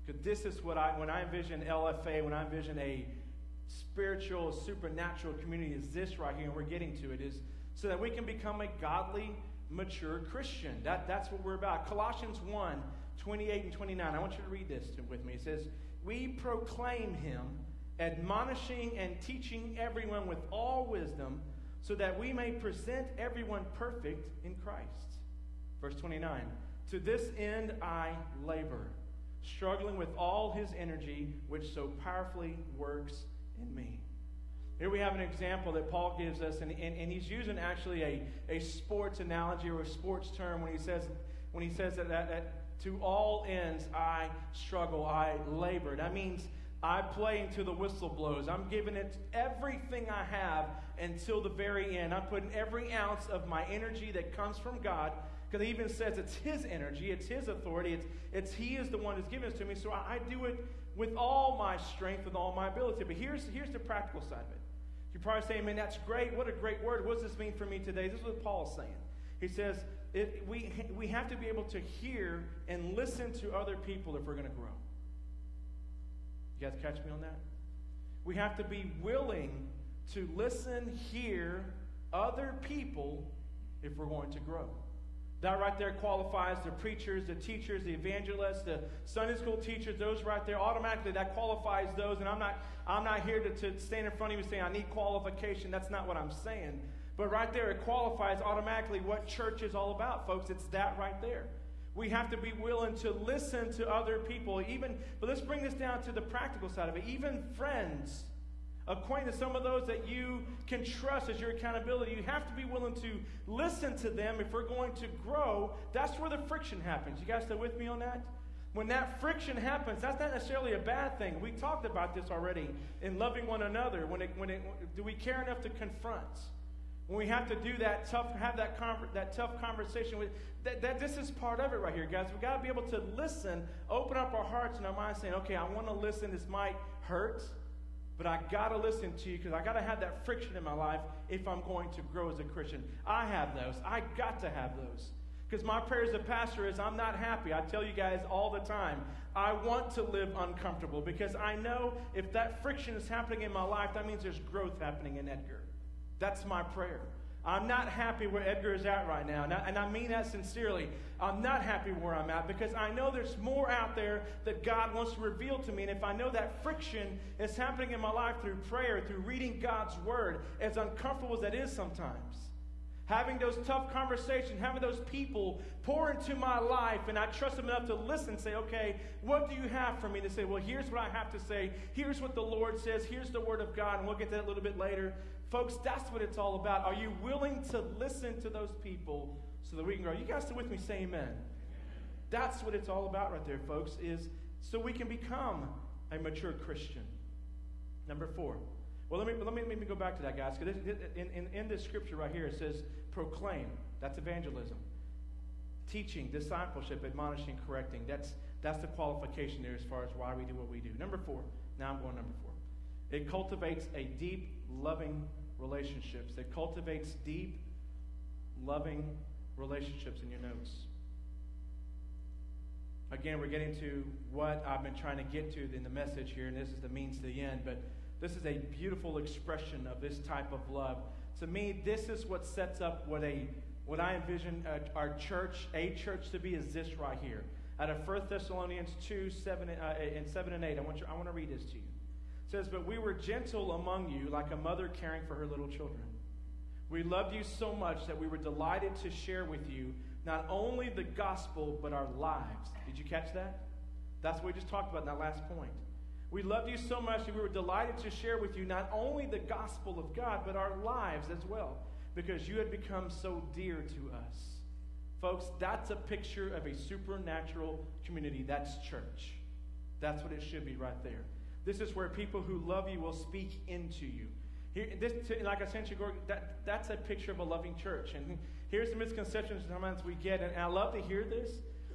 Because this is what I, when I envision LFA, when I envision a spiritual, supernatural community, is this right here, and we're getting to it, is so that we can become a godly, mature Christian. That, that's what we're about. Colossians 1 28 and 29. I want you to read this to, with me. It says, We proclaim him, admonishing and teaching everyone with all wisdom, so that we may present everyone perfect in Christ. Verse 29 To this end I labor, struggling with all his energy, which so powerfully works in me. Here we have an example that Paul gives us, and, and, and he's using actually a, a sports analogy or a sports term when he says, when he says that, that, that to all ends I struggle, I labor. That means I play until the whistle blows. I'm giving it everything I have until the very end. I'm putting every ounce of my energy that comes from God, because he even says it's His energy, it's His authority, it's, it's He is the one who's given it to me. So I, I do it with all my strength, with all my ability. But here's, here's the practical side of it. You're probably saying, man, that's great. What a great word. What does this mean for me today? This is what Paul's saying. He says, it, we, we have to be able to hear and listen to other people if we're going to grow. You guys catch me on that? We have to be willing to listen, hear other people if we're going to grow. That right there qualifies the preachers, the teachers, the evangelists, the Sunday school teachers, those right there, automatically that qualifies those. And I'm not, I'm not here to, to stand in front of you saying I need qualification. That's not what I'm saying. But right there, it qualifies automatically what church is all about, folks. It's that right there. We have to be willing to listen to other people, even, but let's bring this down to the practical side of it. Even friends acquaintance, some of those that you can trust as your accountability. You have to be willing to listen to them if we're going to grow. That's where the friction happens. You guys still with me on that? When that friction happens, that's not necessarily a bad thing. We talked about this already in loving one another. When it, when it, do we care enough to confront? When we have to do that tough, have that, that tough conversation with, that, that this is part of it right here, guys. We got to be able to listen, open up our hearts and our minds, saying, okay, I want to listen. This might hurt. But I got to listen to you because I got to have that friction in my life if I'm going to grow as a Christian. I have those. I got to have those. Because my prayer as a pastor is I'm not happy. I tell you guys all the time, I want to live uncomfortable because I know if that friction is happening in my life, that means there's growth happening in Edgar. That's my prayer. I'm not happy where Edgar is at right now. And I, mean that sincerely. I'm not happy where I'm at because I know there's more out there that God wants to reveal to me. And if I know that friction is happening in my life through prayer, through reading God's word, as uncomfortable as that is sometimes, having those tough conversations, having those people pour into my life, and I trust them enough to listen, say, okay, what do you have for me? To say, well, here's what I have to say. Here's what the Lord says. Here's the word of God. And we'll get to that a little bit later. Folks, that's what it's all about. Are you willing to listen to those people so that we can grow? You guys still with me? Say amen. amen. That's what it's all about right there, folks, is so we can become a mature Christian. Number four. Well, let me, let me, let me go back to that, guys. Because in, in, in this scripture right here, it says proclaim. That's evangelism. Teaching, discipleship, admonishing, correcting. That's, that's the qualification there as far as why we do what we do. Number four. Now I'm going number four. It cultivates a deep, loving relationships, that cultivates deep, loving relationships in your notes. Again, we're getting to what I've been trying to get to in the message here, and this is the means to the end, but this is a beautiful expression of this type of love. To me, this is what sets up what a what I envision our church, a church to be, is this right here. Out of 1 Thessalonians 2, 7, uh, and 7 and 8, I want, you, I want to read this to you says, But we were gentle among you, like a mother caring for her little children. We loved you so much that we were delighted to share with you not only the gospel, but our lives. Did you catch that? That's what we just talked about in that last point. We loved you so much that we were delighted to share with you not only the gospel of God, but our lives as well, because you had become so dear to us. Folks, that's a picture of a supernatural community. That's church. That's what it should be right there. This is where people who love you will speak into you. Here, this, like I sent you, that, that's a picture of a loving church. And here's the misconceptions sometimes we get, and I love to hear this.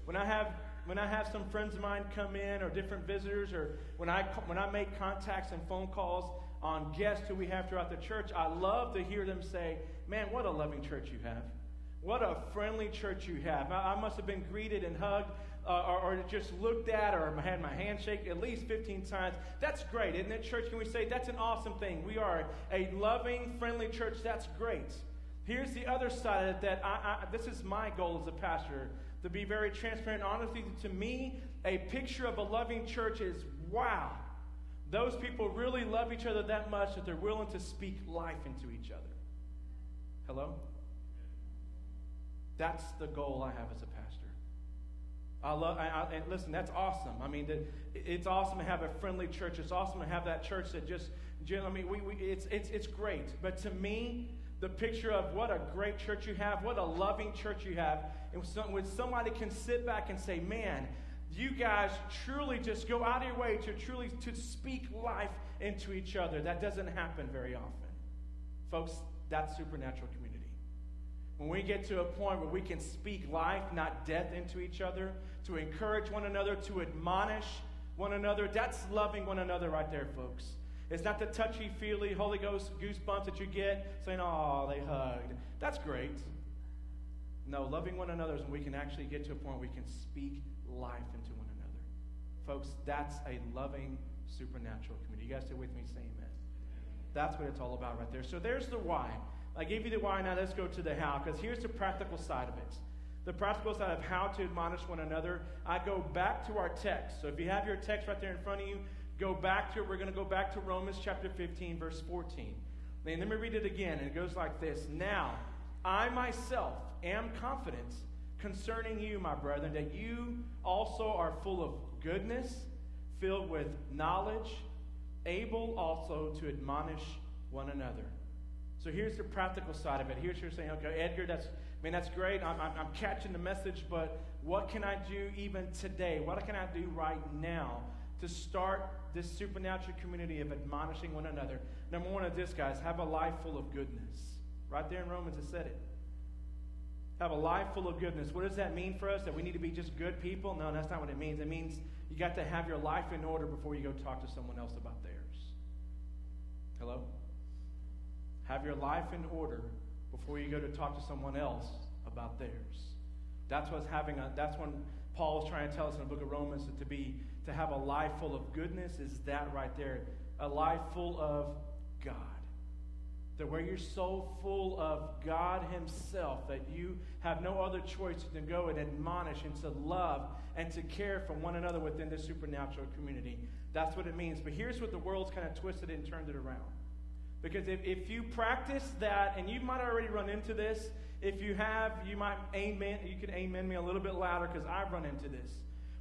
When I have when I have some friends of mine come in, or different visitors, or when I when I make contacts and phone calls on guests who we have throughout the church, I love to hear them say, "Man, what a loving church you have! What a friendly church you have! I, I must have been greeted and hugged uh, or, or, just looked at or had my handshake at least 15 times. That's great, isn't it, church? Can we say that's an awesome thing? We are a loving, friendly church. That's great. Here's the other side of it that I, I, this is my goal as a pastor to be very transparent and honest. To me, a picture of a loving church is wow. Those people really love each other that much that they're willing to speak life into each other. Hello? That's the goal I have as a pastor. I love, I, I, and listen, that's awesome. I mean, that it's awesome to have a friendly church. It's awesome to have that church that just, I mean, we, we, it's, it's, it's great. But to me, the picture of what a great church you have, what a loving church you have, and when somebody can sit back and say, man, you guys truly just go out of your way to truly to speak life into each other. That doesn't happen very often. Folks, that's supernatural community. When we get to a point where we can speak life, not death, into each other, to encourage one another, to admonish one another, that's loving one another right there, folks. It's not the touchy feely Holy Ghost goosebumps that you get saying, oh, they hugged. That's great. No, loving one another is when we can actually get to a point where we can speak life into one another. Folks, that's a loving supernatural community. You guys stay with me? Say amen. That's what it's all about right there. So there's the why. I gave you the why, now let's go to the how, because here's the practical side of it. The practical side of how to admonish one another. I go back to our text. So if you have your text right there in front of you, go back to it. We're going to go back to Romans chapter 15, verse 14. And let me read it again, and it goes like this Now, I myself am confident concerning you, my brethren, that you also are full of goodness, filled with knowledge, able also to admonish one another. So here's the practical side of it. Here's what you're saying, okay, Edgar, that's, I mean, that's great. I'm, I'm, I'm catching the message, but what can I do even today? What can I do right now to start this supernatural community of admonishing one another? Number one of this, guys, have a life full of goodness. Right there in Romans, it said it. Have a life full of goodness. What does that mean for us? That we need to be just good people? No, that's not what it means. It means you got to have your life in order before you go talk to someone else about theirs. Hello? Have your life in order before you go to talk to someone else about theirs. That's what's having a, that's when Paul is trying to tell us in the book of Romans that to be to have a life full of goodness is that right there. A life full of God. That where you're so full of God Himself that you have no other choice than to go and admonish and to love and to care for one another within the supernatural community. That's what it means. But here's what the world's kind of twisted and turned it around. Because if, if you practice that, and you might already run into this, if you have, you might amen, you can amen me a little bit louder because I've run into this.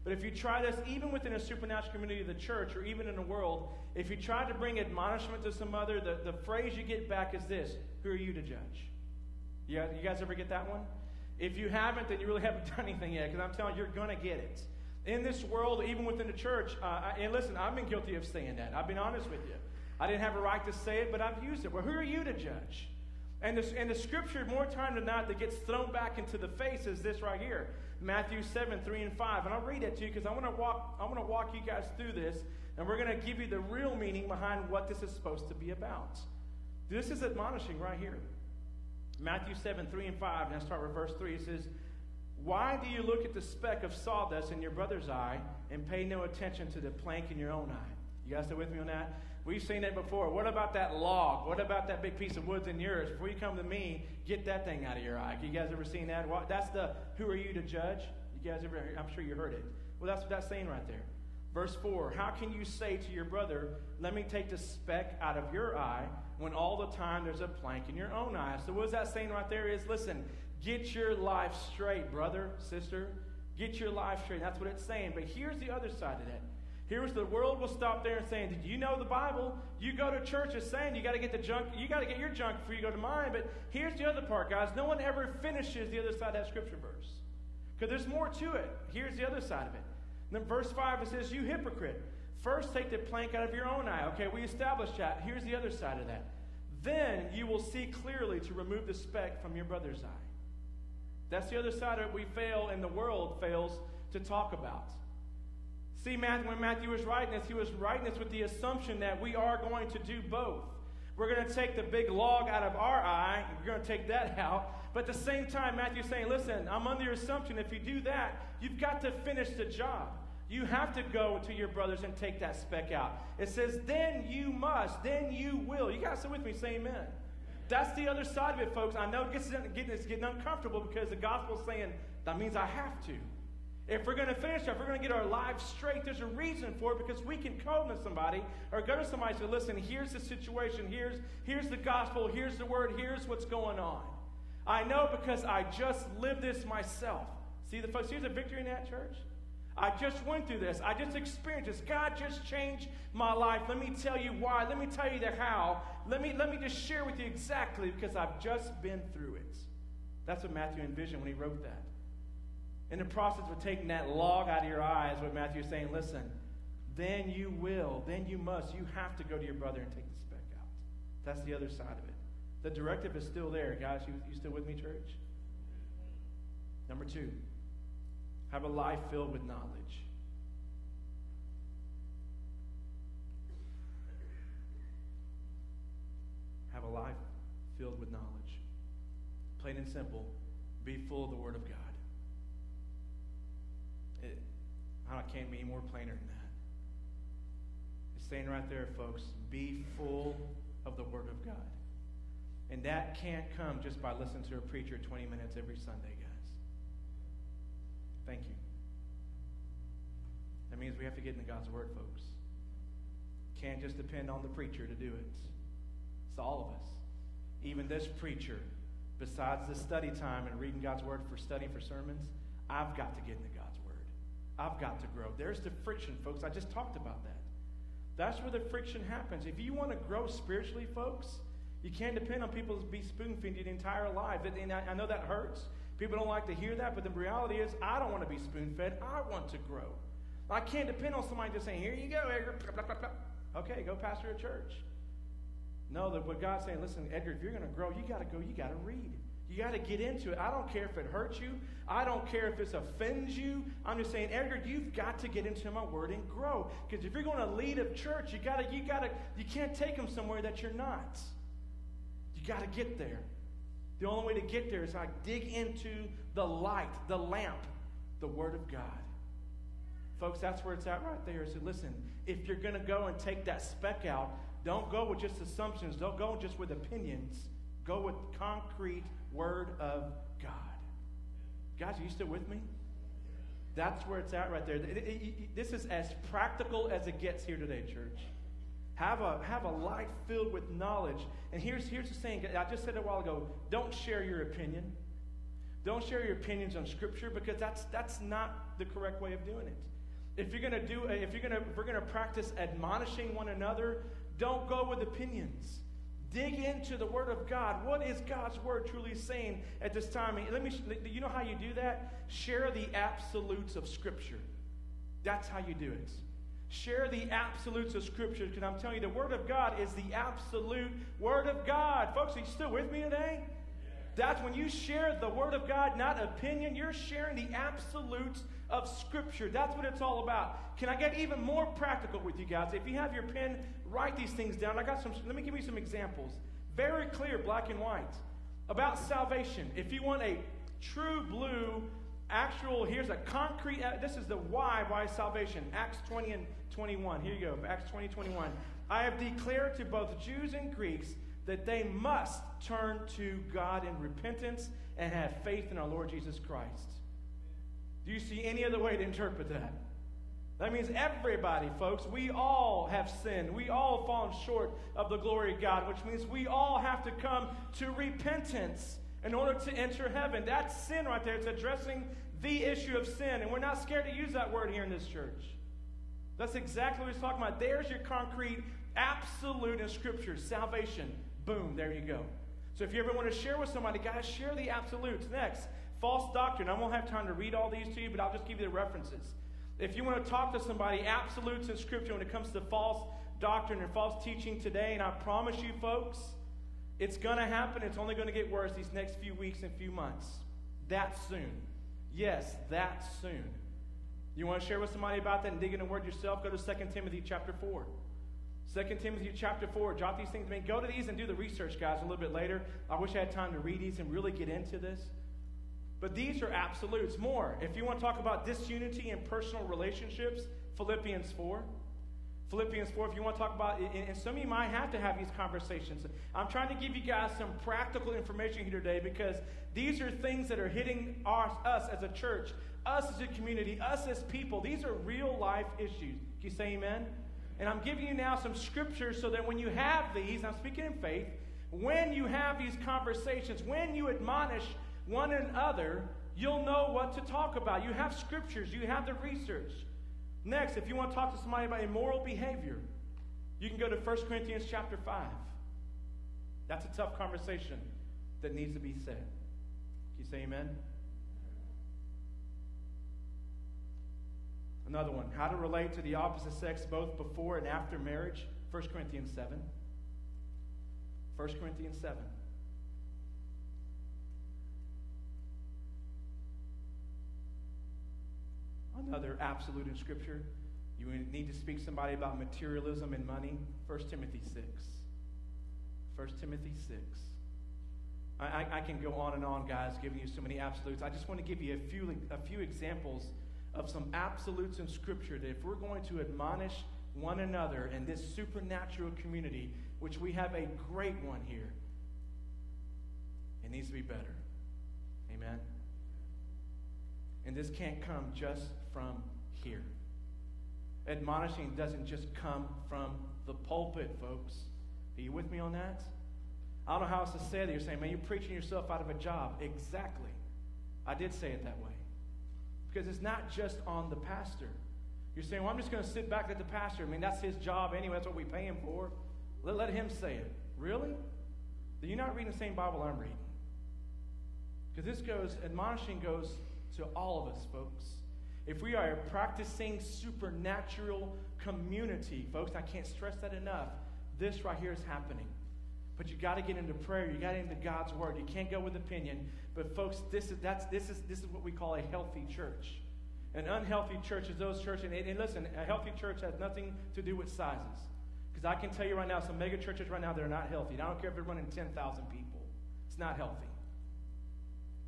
But if you try this, even within a supernatural community of the church or even in the world, if you try to bring admonishment to some other, the, the phrase you get back is this Who are you to judge? Yeah, you guys ever get that one? If you haven't, then you really <laughs> haven't done anything yet because I'm telling you, you're going to get it. In this world, even within the church, uh, I, and listen, I've been guilty of saying that. I've been honest with you. I didn't have a right to say it, but I've used it. Well, who are you to judge? And the, and the scripture, more time than not, that gets thrown back into the face is this right here Matthew 7, 3 and 5. And I'll read it to you because I want to walk, I want to walk you guys through this, and we're going to give you the real meaning behind what this is supposed to be about. This is admonishing right here. Matthew 7, 3 and 5, and I start with verse 3. It says, Why do you look at the speck of sawdust in your brother's eye and pay no attention to the plank in your own eye? You guys still with me on that? We've seen that before. What about that log? What about that big piece of wood in yours? Before you come to me, get that thing out of your eye. You guys ever seen that? That's the who are you to judge? You guys ever? I'm sure you heard it. Well, that's what that's saying right there. Verse 4 How can you say to your brother, Let me take the speck out of your eye, when all the time there's a plank in your own eye? So, what is that saying right there? Is listen, get your life straight, brother, sister. Get your life straight. That's what it's saying. But here's the other side of that. Here's the world will stop there and saying, Did you know the Bible? You go to church is saying you got to get the junk, you got to get your junk before you go to mine. But here's the other part, guys. No one ever finishes the other side of that scripture verse. Because there's more to it. Here's the other side of it. And then verse 5 it says, You hypocrite. First take the plank out of your own eye. Okay, we established that. Here's the other side of that. Then you will see clearly to remove the speck from your brother's eye. That's the other side of it we fail and the world fails to talk about. See, Matthew, when Matthew was writing this, he was writing this with the assumption that we are going to do both. We're going to take the big log out of our eye, we're going to take that <laughs> out. But at the same time, Matthew's saying, listen, I'm under your assumption if you do that, you've got to finish the job. You have to go to your brothers and take that speck out. It says, then you must, then you will. You guys sit with me, say amen. That's the other side of it, folks. I know it's getting, it's getting uncomfortable because the gospel's saying that means I have to. If we're going to finish, if we're going to get our lives straight, there's a reason for it because we can come to somebody or go to somebody and say, listen, here's the situation, here's, here's the gospel, here's the word, here's what's going on. I know because I just lived this myself. See the folks, here's a victory in that church. I just went through this. I just experienced this. God just changed my life. Let me tell you why. Let me tell you the how. Let me, let me just share with you exactly because I've just been through it. That's what Matthew envisioned when he wrote that. In the process of taking that log out of your eyes, what Matthew is saying, listen, then you will, then you must, you have to go to your brother and take the speck out. That's the other side of it. The directive is still there, guys. You, you still with me, church? Number two, have a life filled with knowledge. Have a life filled with knowledge. Plain and simple, be full of the Word of God. It, I can't be more plainer than that. It's saying right there, folks, be full of the Word of God. And that can't come just by listening to a preacher 20 minutes every Sunday, guys. Thank you. That means we have to get into God's Word, folks. Can't just depend on the preacher to do it. It's all of us. Even this preacher, besides the study time and reading God's Word for study for sermons, I've got to get into Word. I've got to grow. There's the friction, folks. I just talked about that. That's where the friction happens. If you want to grow spiritually, folks, you can't depend on people to be spoon fed your entire life. And I know that hurts. People don't like to hear that, but the reality is, I don't want to be spoon fed. I want to grow. I can't depend on somebody just saying, Here you go, Edgar. Okay, go pastor a church. No, that what God's saying, listen, Edgar, if you're going to grow, you got to go, you got to read. You got to get into it. I don't care if it hurts you. I don't care if it offends you. I'm just saying, Edgar, you've got to get into my word and grow. Because if you're going to lead a church, you got to, you got to, you can't take them somewhere that you're not. You got to get there. The only way to get there is like dig into the light, the lamp, the word of God. Folks, that's where it's at right there. So listen, if you're going to go and take that speck out, don't go with just assumptions. Don't go just with opinions. Go with concrete word of God. Guys, are you still with me? That's where it's at right there. This is as practical as it gets here today, church. Have a, have a life filled with knowledge. And here's, here's the saying I just said a while ago don't share your opinion. Don't share your opinions on Scripture because that's, that's not the correct way of doing it. If you're going to do, if you're going to, if we're going to practice admonishing one another, don't go with opinions. Dig into the Word of God. What is God's Word truly saying at this time? Let me. You know how you do that? Share the absolutes of Scripture. That's how you do it. Share the absolutes of Scripture because I'm telling you, the Word of God is the absolute Word of God. Folks, are you still with me today? That's when you share the Word of God, not opinion. You're sharing the absolutes of Scripture. That's what it's all about. Can I get even more practical with you guys? If you have your pen, write these things down. I got some, let me give you some examples. Very clear, black and white. About salvation. If you want a true blue, actual, here's a concrete, uh, this is the why, why salvation. Acts 20 and 21. Here you go, Acts 20, 21. I have declared to both Jews and Greeks that they must turn to God in repentance and have faith in our Lord Jesus Christ. Do you see any other way to interpret that? That means everybody, folks, we all have sinned. We all fallen short of the glory of God, which means we all have to come to repentance in order to enter heaven. That's sin right there. It's addressing the issue of sin. And we're not scared to use that word here in this church. That's exactly what he's talking about. There's your concrete, absolute in Scripture salvation. Boom, there you go. So if you ever want to share with somebody, guys, share the absolutes. Next, false doctrine. I won't have time to read all these to you, but I'll just give you the references. If you want to talk to somebody, absolutes in Scripture when it comes to false doctrine and false teaching today, and I promise you, folks, it's going to happen. It's only going to get worse these next few weeks and few months. That soon. Yes, that soon. You want to share with somebody about that and dig in the word yourself? Go to 2 Timothy chapter 4. 2 Timothy chapter 4. Jot these things. I mean, go to these and do the research, guys, a little bit later. I wish I had time to read these and really get into this. But these are absolutes. More, if you want to talk about disunity in personal relationships, Philippians 4. Philippians 4, if you want to talk about, and some of you might have to have these conversations. I'm trying to give you guys some practical information here today because these are things that are hitting our, us as a church, us as a community, us as people. These are real life issues. Can you say amen? And I'm giving you now some scriptures so that when you have these, I'm speaking in faith, when you have these conversations, when you admonish one another, you'll know what to talk about. You have scriptures, you have the research. Next, if you want to talk to somebody about immoral behavior, you can go to 1 Corinthians chapter 5. That's a tough conversation that needs to be said. Can you say amen? Another one, how to relate to the opposite sex both before and after marriage. 1 Corinthians 7. 1 Corinthians 7. Another absolute in Scripture. You need to speak to somebody about materialism and money. 1 Timothy 6. 1 Timothy 6. I, I, can go on and on, guys, giving you so many absolutes. I just want to give you a few, a few examples of some absolutes in Scripture that if we're going to admonish one another in this supernatural community, which we have a great one here, it needs to be better. Amen? And this can't come just from here. Admonishing doesn't just come from the pulpit, folks. Are you with me on that? I don't know how else to say that. You're saying, man, you're preaching yourself out of a job. Exactly. I did say it that way. Because it's not just on the pastor. You're saying, well, I'm just going to sit back at the pastor. I mean, that's his job anyway. That's what we pay him for. Let, let him say it. Really? Then you're not reading the same Bible I'm reading. Because this goes, admonishing goes to all of us, folks. If we are a practicing supernatural community, folks, I can't stress that enough. This right here is happening. But you got to get into prayer. You got to into God's word. You can't go with opinion. But folks, this is that's this is this is what we call a healthy church. An unhealthy church is those churches, and, and listen, a healthy church has nothing to do with sizes. Because I can tell you right now, some mega churches right now, they're not healthy. And I don't care if they're running 10,000 people. It's not healthy.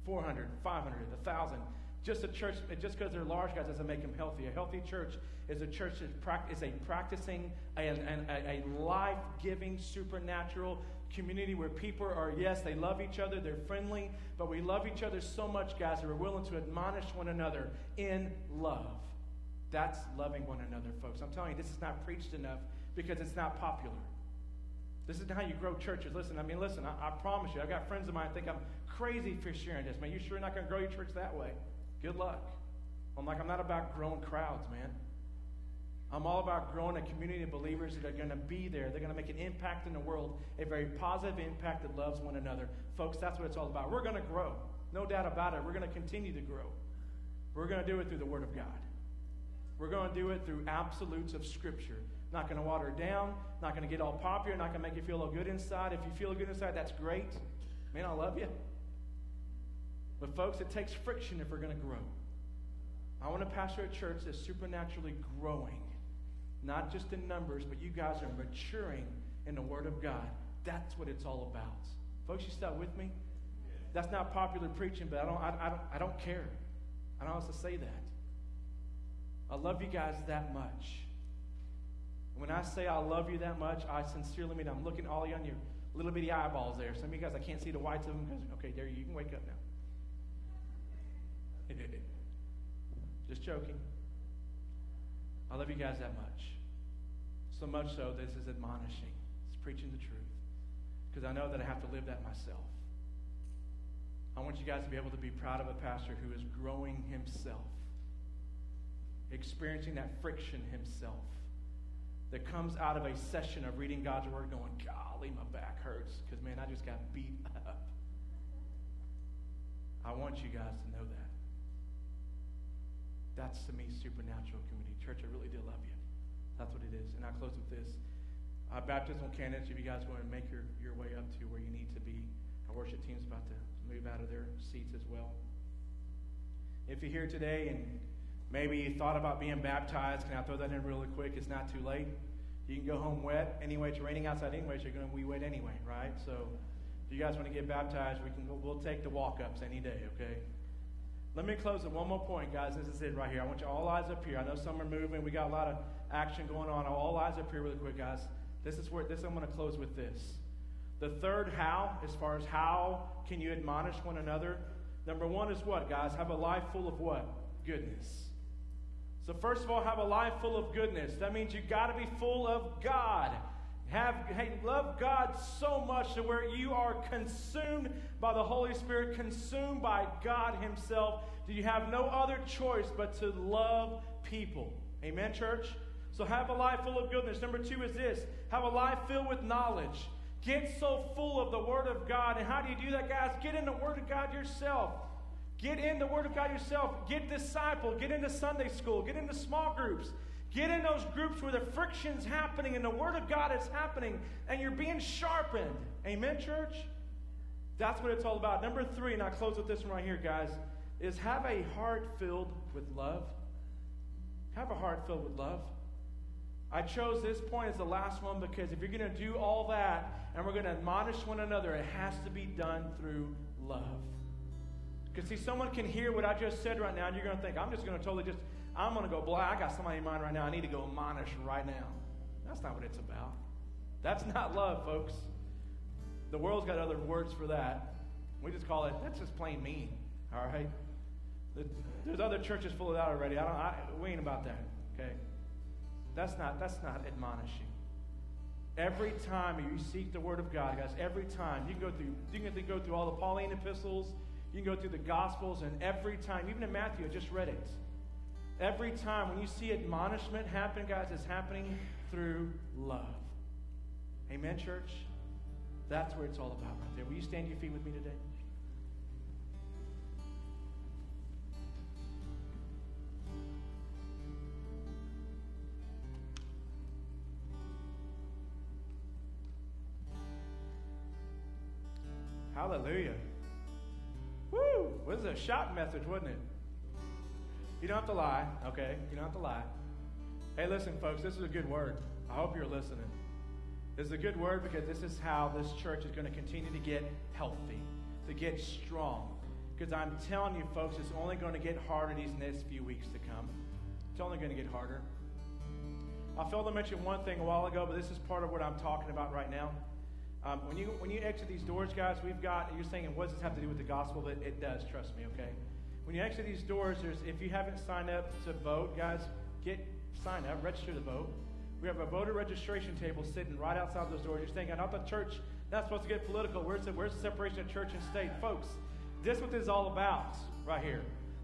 400, 500, 1,000. Just a church, just because they're large guys doesn't make them healthy. A healthy church is a church that is a practicing and, and a, life giving, supernatural community where people are, yes, they love each other, they're friendly, but we love each other so much, guys, that we're willing to admonish one another in love. That's loving one another, folks. I'm telling you, this is not preached enough because it's not popular. This is how you grow churches. Listen, I mean, listen, I, I promise you, I've got friends of mine think I'm crazy for sharing this. Man, you sure not going to grow your church that way? Good luck. I'm like, I'm not about growing crowds, man. I'm all about growing a community of believers that are going to be there. They're going to make an impact in the world, a very positive impact that loves one another. Folks, that's what it's all about. We're going to grow. No doubt about it. We're going to continue to grow. We're going to do it through the Word of God. We're going to do it through absolutes of Scripture. Not going to water it down. Not going to get all popular. Not going to make you feel all good inside. If you feel good inside, that's great. Man, I love you. But, folks, it takes friction if we're going to grow. I want to pastor a church that's supernaturally growing not just in numbers, but you guys are maturing in the Word of God. That's what it's all about. Folks, you still with me? That's not popular preaching, but I don't, I, I, don't, I don't care. I don't how to say that. I love you guys that much. When I say I love you that much, I sincerely mean I'm looking all you on your little bitty eyeballs there. Some of you guys, I can't see the whites of them because, okay, there you, you can wake up now. <laughs> Just joking. I love you guys that much. So much so, this is admonishing. It's preaching the truth. Because I know that I have to live that myself. I want you guys to be able to be proud of a pastor who is growing himself, experiencing that friction himself, that comes out of a session of reading God's word going, golly, my back hurts because, man, I just got beat <laughs> up. I want you guys to know that. That's to me supernatural community. Church, I really do love you. That's what it is. And I'll close with this. Uh, baptismal candidates, if you guys want to make your, your way up to where you need to be, our worship team's about to move out of their seats as well. If you're here today and maybe you thought about being baptized, can I throw that in really quick? It's not too late. You can go home wet. Anyway, it's raining outside anyway, so you're going to be wet anyway, right? So if you guys want to get baptized, we can we'll take the walk-ups any day, okay? Let me close with one more point, guys. This is it right here. I want you all eyes up here. I know some are moving. We got a lot of action going on. All eyes up here really quick, guys. This is where this I'm going to close with this. The third how, as far as how can you admonish one another, number one is what, guys? Have a life full of what? Goodness. So first of all, have a life full of goodness. That means you got to be full of God. Have hey, love God so much to where you are consumed by the Holy Spirit, consumed by God Himself. Do you have no other choice but to love people? Amen, church? So have a life full of goodness. Number two is this have a life filled with knowledge. Get so full of the Word of God. And how do you do that, guys? Get in the Word of God yourself. Get in the Word of God yourself. Get disciple. Get into Sunday school. Get into small groups. Get in those groups where the friction's happening and the Word of God is happening and you're being sharpened. Amen, church? That's what it's all about. Number three, and I close with this one right here, guys, is have a heart filled with love. Have a heart filled with love. I chose this point as the last one because if you're going to do all that and we're going to admonish one another, it has to be done through love. Because, see, someone can hear what I just said right now, and you're going to think, I'm just going to totally just, I'm going to go, boy, I got somebody in mind right now. I need to go admonish right now. That's not what it's about. That's <laughs> not love, folks. The world's got other words for that. We just call it, that's just plain mean, all right? There's other churches full of that already. I don't, I, we ain't about that, okay? That's not, that's not admonishing. Every time you seek the Word of God, guys, every time you can go through, you can go through all the Pauline epistles, you can go through the Gospels, and every time, even in Matthew, I just read it. Every time when you see admonishment happen, guys, it's happening through love. Amen, church? That's where it's all about right there. Will you stand your feet with me today? Hallelujah. Woo! Was a shock message, wasn't it? You don't have to lie, okay? You don't have to lie. Hey, listen, folks, this is a good word. I hope you're listening. This is a good word because this is how this church is going to continue to get healthy, to get strong. Because I'm telling you, folks, it's only going to get harder these next few weeks to come. It's only going to get harder. I failed to mention one thing a while ago, but this is part of what I'm talking about right now. Um, when you when you exit these doors, guys, we've got. You're saying, what does this have to do with the gospel? But it does. Trust me. Okay. When you exit these doors, there's if you haven't signed up to vote, guys, get sign up, register to vote. We have a voter registration table sitting right outside those doors. You're thinking, I thought the church not supposed to get political. Where's the where's the separation of church and state, folks? This is what this is all about, right here.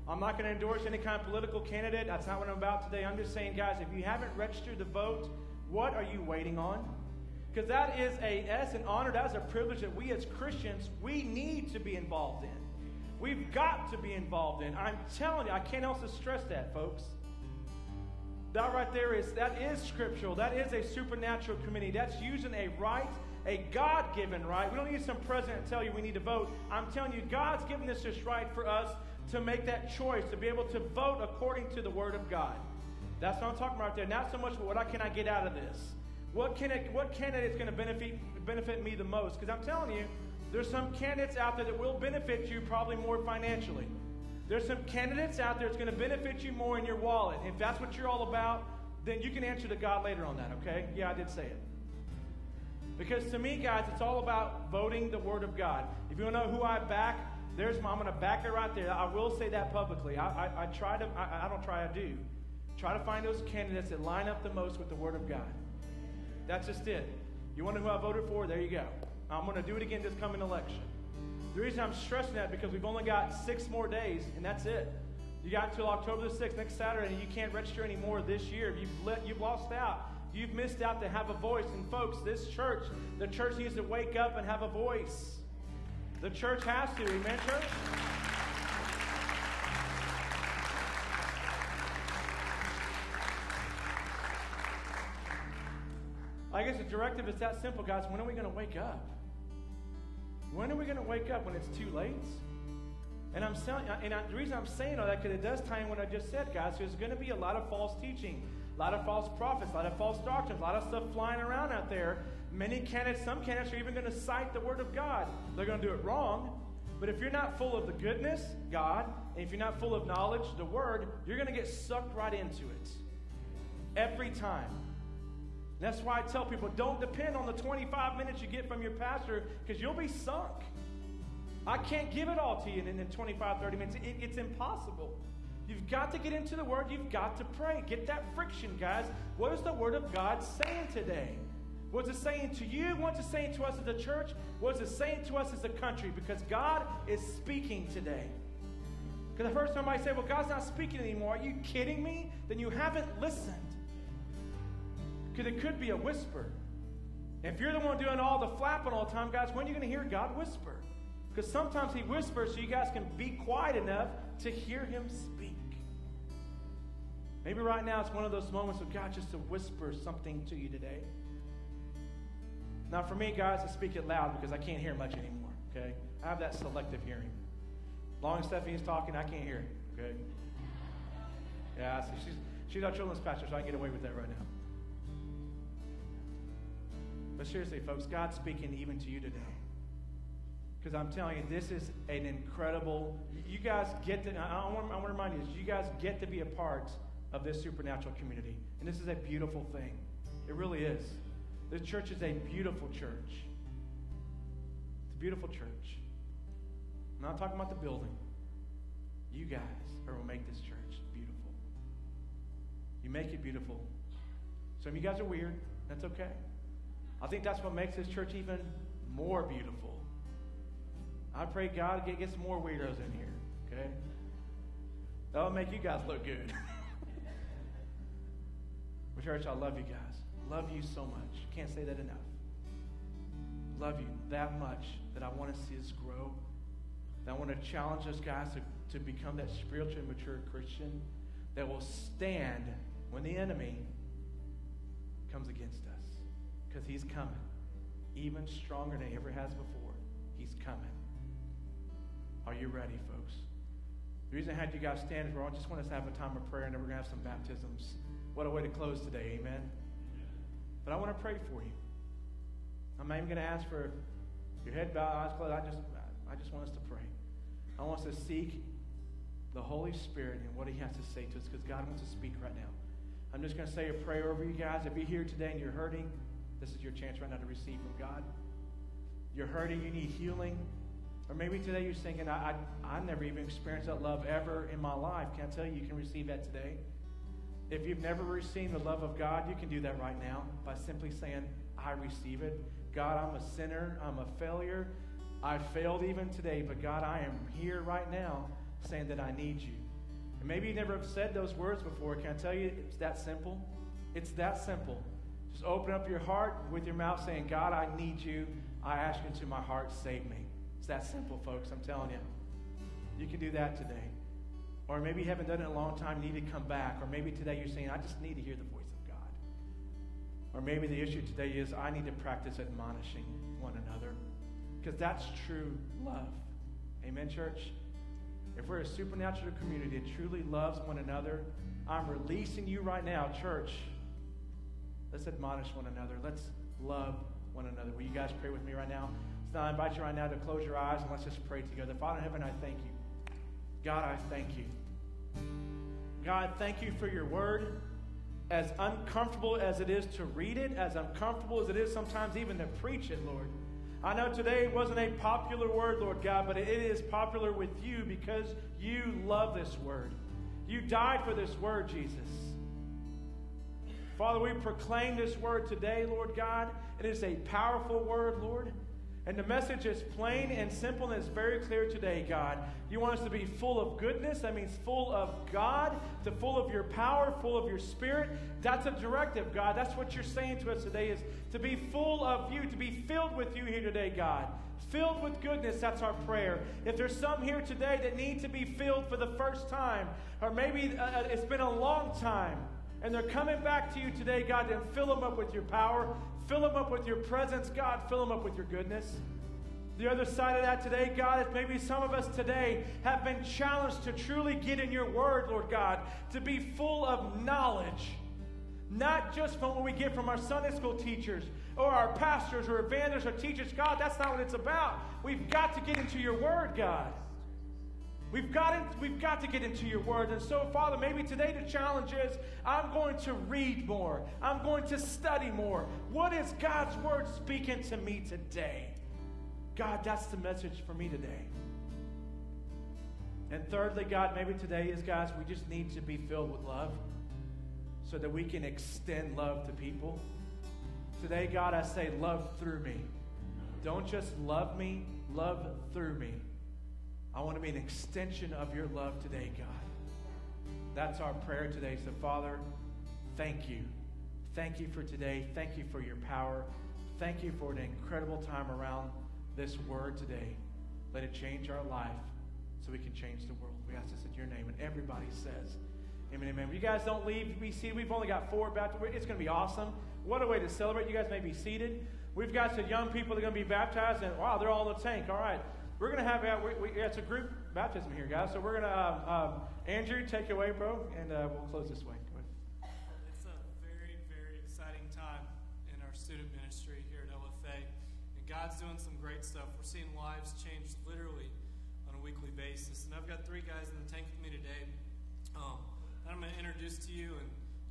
I'm not going to endorse any kind of political candidate. That's not what I'm about today. I'm just saying, guys, if you haven't registered to vote, what are you waiting on? Because that is a that's an honor, that's a privilege that we as Christians we need to be involved in. We've got to be involved in. I'm telling you, I can't also stress that, folks. That right there is that is scriptural. That is a supernatural committee. That's using a right, a God-given right. We don't need some president to tell you we need to vote. I'm telling you, God's given us this right for us to make that choice, to be able to vote according to the Word of God. That's what I'm talking about right there. Not so much what I can I get out of this. What, can it, what candidate is going to benefit, benefit me the most? Because I'm telling you, there's some candidates out there that will benefit you probably more financially. There's some candidates out there that's going to benefit you more in your wallet. If that's what you're all about, then you can answer to God later on that, okay? Yeah, I did say it. Because to me, guys, it's all about voting the Word of God. If you want to know who I back, there's my, I'm going to back it right there. I will say that publicly. I, I, I try to, I, I don't try, I do. Try to find those candidates that line up the most with the Word of God. That's just it. You wonder who I voted for? There you go. I'm going to do it again this coming election. The reason I'm stressing that because we've only got six more days, and that's it. You got until October the 6th, next Saturday, and you can't register anymore this year. You've, let, you've lost out. You've missed out to have a voice. And folks, this church, the church needs to wake up and have a voice. The church has to. Amen, church? I guess the directive is that simple, guys. When are we going to wake up? When are we going to wake up when it's too late? And I'm saying, uh, and I, the reason I'm saying all that because it does tie in what I just said, guys. There's going to be a lot of false teaching, a lot of false prophets, a lot of false doctrines, a lot of stuff flying around out there. Many candidates, some candidates are even going to cite the Word of God. They're going to do it wrong. But if you're not full of the goodness, God, and if you're not full of knowledge, the Word, you're going to get sucked right into it. Every time. That's why I tell people don't depend on the 25 minutes you get from your pastor because you'll be sunk. I can't give it all to you in, in 25, 30 minutes. It, it's impossible. You've got to get into the Word. You've got to pray. Get that friction, guys. What is the Word of God saying today? What's it saying to you? What's it saying to us as a church? What's it saying to us as a country? Because God is speaking today. Because the first time I say, well, God's not speaking anymore, are you kidding me? Then you haven't listened. Because it could be a whisper. If you're the one doing all the flapping all the time, guys, when are you going to hear God whisper? Because sometimes He whispers so you guys can be quiet enough to hear Him speak. Maybe right now it's one of those moments of God just to whisper something to you today. Now, for me, guys, I speak it loud because I can't hear much anymore, okay? I have that selective hearing. Long as Stephanie's talking, I can't hear it, okay? Yeah, so she's, she's our children's pastor, so I can get away with that right now. But seriously, folks, God's speaking even to you today. Because I'm telling you, this is an incredible. You guys get to. I want, I want to remind you. You guys get to be a part of this supernatural community, and this is a beautiful thing. It really is. This church is a beautiful church. It's a beautiful church. I'm not talking about the building. You guys are what make this church beautiful. You make it beautiful. Some of you guys are weird. That's okay. I think that's what makes this church even more beautiful. I pray God get, some more weirdos in here, okay? That'll make you guys look good. <laughs> but church, I love you guys. Love you so much. Can't say that enough. Love you that much that I want to see us grow. That I want to challenge us guys to, to become that spiritually mature Christian that will stand when the enemy comes against us. Because he's coming. Even stronger than he ever has before. He's coming. Are you ready, folks? The reason I had you guys stand is I just want us to have a time of prayer and then we're going to have some baptisms. What a way to close today, amen? But I want to pray for you. I'm not even going to ask for your head bowed, eyes closed. I just, I just want us to pray. I want us to seek the Holy Spirit and what He has to say to us because God wants to speak right now. I'm just going to say a prayer over you guys. If you're here today and you're hurting, this is your chance right now to receive from God. You're hurting, you need healing. Or maybe today you're thinking, I, I, I never even experienced that love ever in my life. Can I tell you, you can receive that today? If you've never received the love of God, you can do that right now by simply saying, I receive it. God, I'm a sinner. I'm a failure. I failed even today, but God, I am here right now saying that I need you. And maybe you never have said those words before. Can I tell you, it's that simple? It's that simple. Just open up your heart with your mouth saying, God, I need you. I ask you into my heart, save me. It's that simple, folks. I'm telling you. You can do that today. Or maybe you haven't done it in a long time, you need to come back. Or maybe today you're saying, I just need to hear the voice of God. Or maybe the issue today is, I need to practice admonishing one another. Because that's true love. Amen, church? If we're a supernatural community that truly loves one another, I'm releasing you right now, church. Let's admonish one another. Let's love one another. Will you guys pray with me right now? So I invite you right now to close your eyes and let's just pray together. Father in heaven, I thank you. God, I thank you. God, thank you for your word. As uncomfortable as it is to read it, as uncomfortable as it is sometimes even to preach it, Lord. I know today wasn't a popular word, Lord God, but it is popular with you because you love this word. You died for this word, Jesus. Father, we proclaim this word today, Lord God. It is a powerful word, Lord. And the message is plain and simple and it's very clear today, God. You want us to be full of goodness. That means full of God, to full of your power, full of your spirit. That's a directive, God. That's what you're saying to us today is to be full of you, to be filled with you here today, God. Filled with goodness, that's our prayer. If there's some here today that need to be filled for the first time, or maybe uh, uh it's been a long time, and they're coming back to you today, God, then fill them up with your power. Fill them up with your presence, God. Fill them up with your goodness. The other side of that today, God, is maybe some of us today have been challenged to truly get in your word, Lord God, to be full of knowledge. Not just from what we get from our Sunday school teachers or our pastors or evangelists or teachers. God, that's not what it's about. We've got to get into your word, God. We've got, in, we've got to get into your word. And so, Father, maybe today the challenge is I'm going to read more. I'm going to study more. What is God's word speaking to me today? God, that's the message for me today. And thirdly, God, maybe today is, guys, we just need to be filled with love so that we can extend love to people. Today, God, I say, love through me. Don't just love me, love through me. I want to be an extension of your love today, God. That's our prayer today. So, Father, thank you. Thank you for today. Thank you for your power. Thank you for an incredible time around this word today. Let it change our life so we can change the world. We ask this in your name. And everybody says, Amen, amen. You guys don't leave. We see we've only got four baptized. It's going to be awesome. What a way to celebrate. You guys may be seated. We've got some young people that are going to be baptized, and wow, they're all in the tank. All right. We're going to have, uh, we, it's a group baptism here, guys. So we're going to, um, um, Andrew, take it away, bro, and uh, we'll close this way.
It's a very, very exciting time in our student ministry here at LFA. And God's doing some great stuff. We're seeing lives change literally on a weekly basis. And I've got three guys in the tank with me today. Um, I'm going to introduce to you and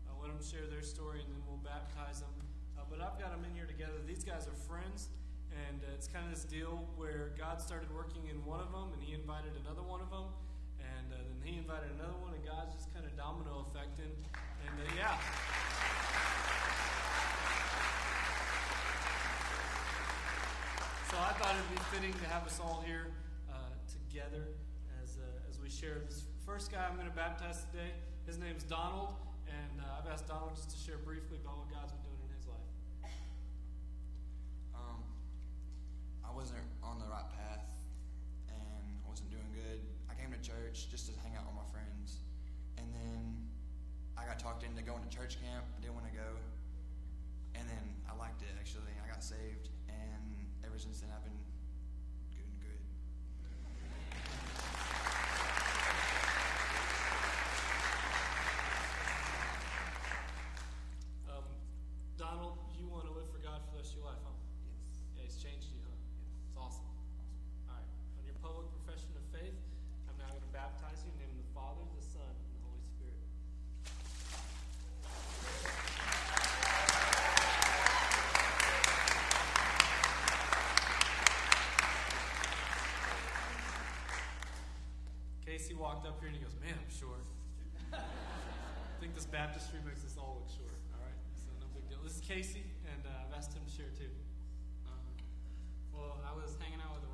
I'll let them share their story and then we'll baptize them. Uh, but I've got them in here together. These guys are friends. And uh, it's kind of this deal where God started working in one of them and he invited another one of them. And uh, then he invited another one, and God's just kind of domino effecting. And uh, yeah. So I thought it'd be fitting to have us all here uh, together as, uh, as we share this first guy I'm going to baptize today. His name's Donald, and uh, I've asked Donald just to share briefly about what God's been doing in his life.
Um, I wasn't on the right path and I wasn't doing good. I came to church just to hang out with my friends. And then I got talked into going to church camp. I didn't want to go. And then I liked it actually. I got saved. And ever since then, I've been
walked up here and he goes, Man, I'm short. I think this baptistry makes us all look short. All right, so no big deal. This is Casey, and uh, I've asked him to share too.
Um, well, I was hanging out with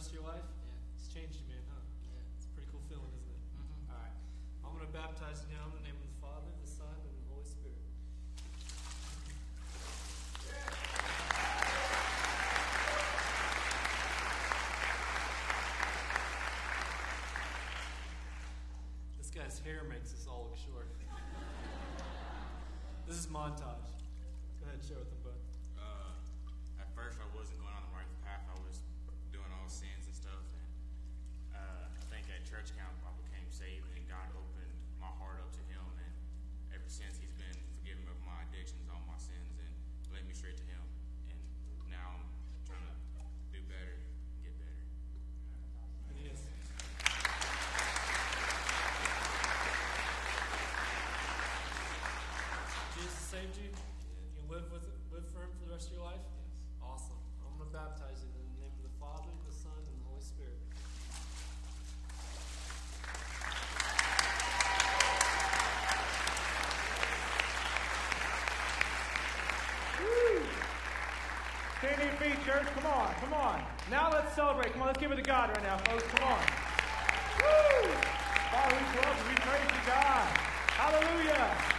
rest of your life?
Yeah.
It's changed you, man, huh?
Yeah.
It's a pretty cool feeling, isn't it?
Mhm.
All right. I'm going to baptize you now in the name of the Father, the Son, and the Holy Spirit. This guy's hair makes us all look short. <laughs> this is montage. Go ahead and share with them, bud.
uh, at first I wasn't going on the right path. I was doing all sins and stuff. And uh, I think at church camp I became saved, and God opened my heart up to Him. And ever since He's been forgiving me of my addictions, all my sins, and led me straight to Him. And now I'm trying to do better, get better.
Yes. Jesus saved you. You live with live for Him for the rest of your life. Yes. Awesome. I'm going to baptize you in the name of the Father, the Son, and the Holy Spirit.
Stand to your feet, church. Come on, come on. Now let's celebrate. Come on, let's give it to God right now, folks. Come on. Woo! Father, we love you. We praise you, God. Hallelujah.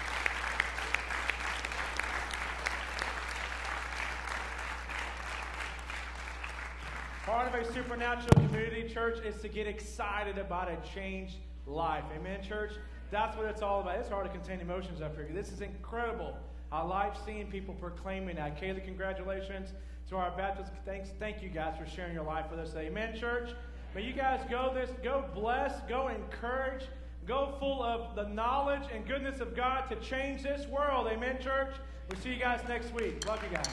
A supernatural community church is to get excited about a changed life. Amen, church? That's what it's all about. It's hard to contain emotions up here. This is incredible. I like seeing people proclaiming that. Kaylee, congratulations to our Baptist. Thanks, thank you guys for sharing your life with us. Amen, church. May you guys go this, go bless, go encourage.
Go full of the knowledge and goodness of God to change this world. Amen, church? We'll see you guys next week. Love you guys.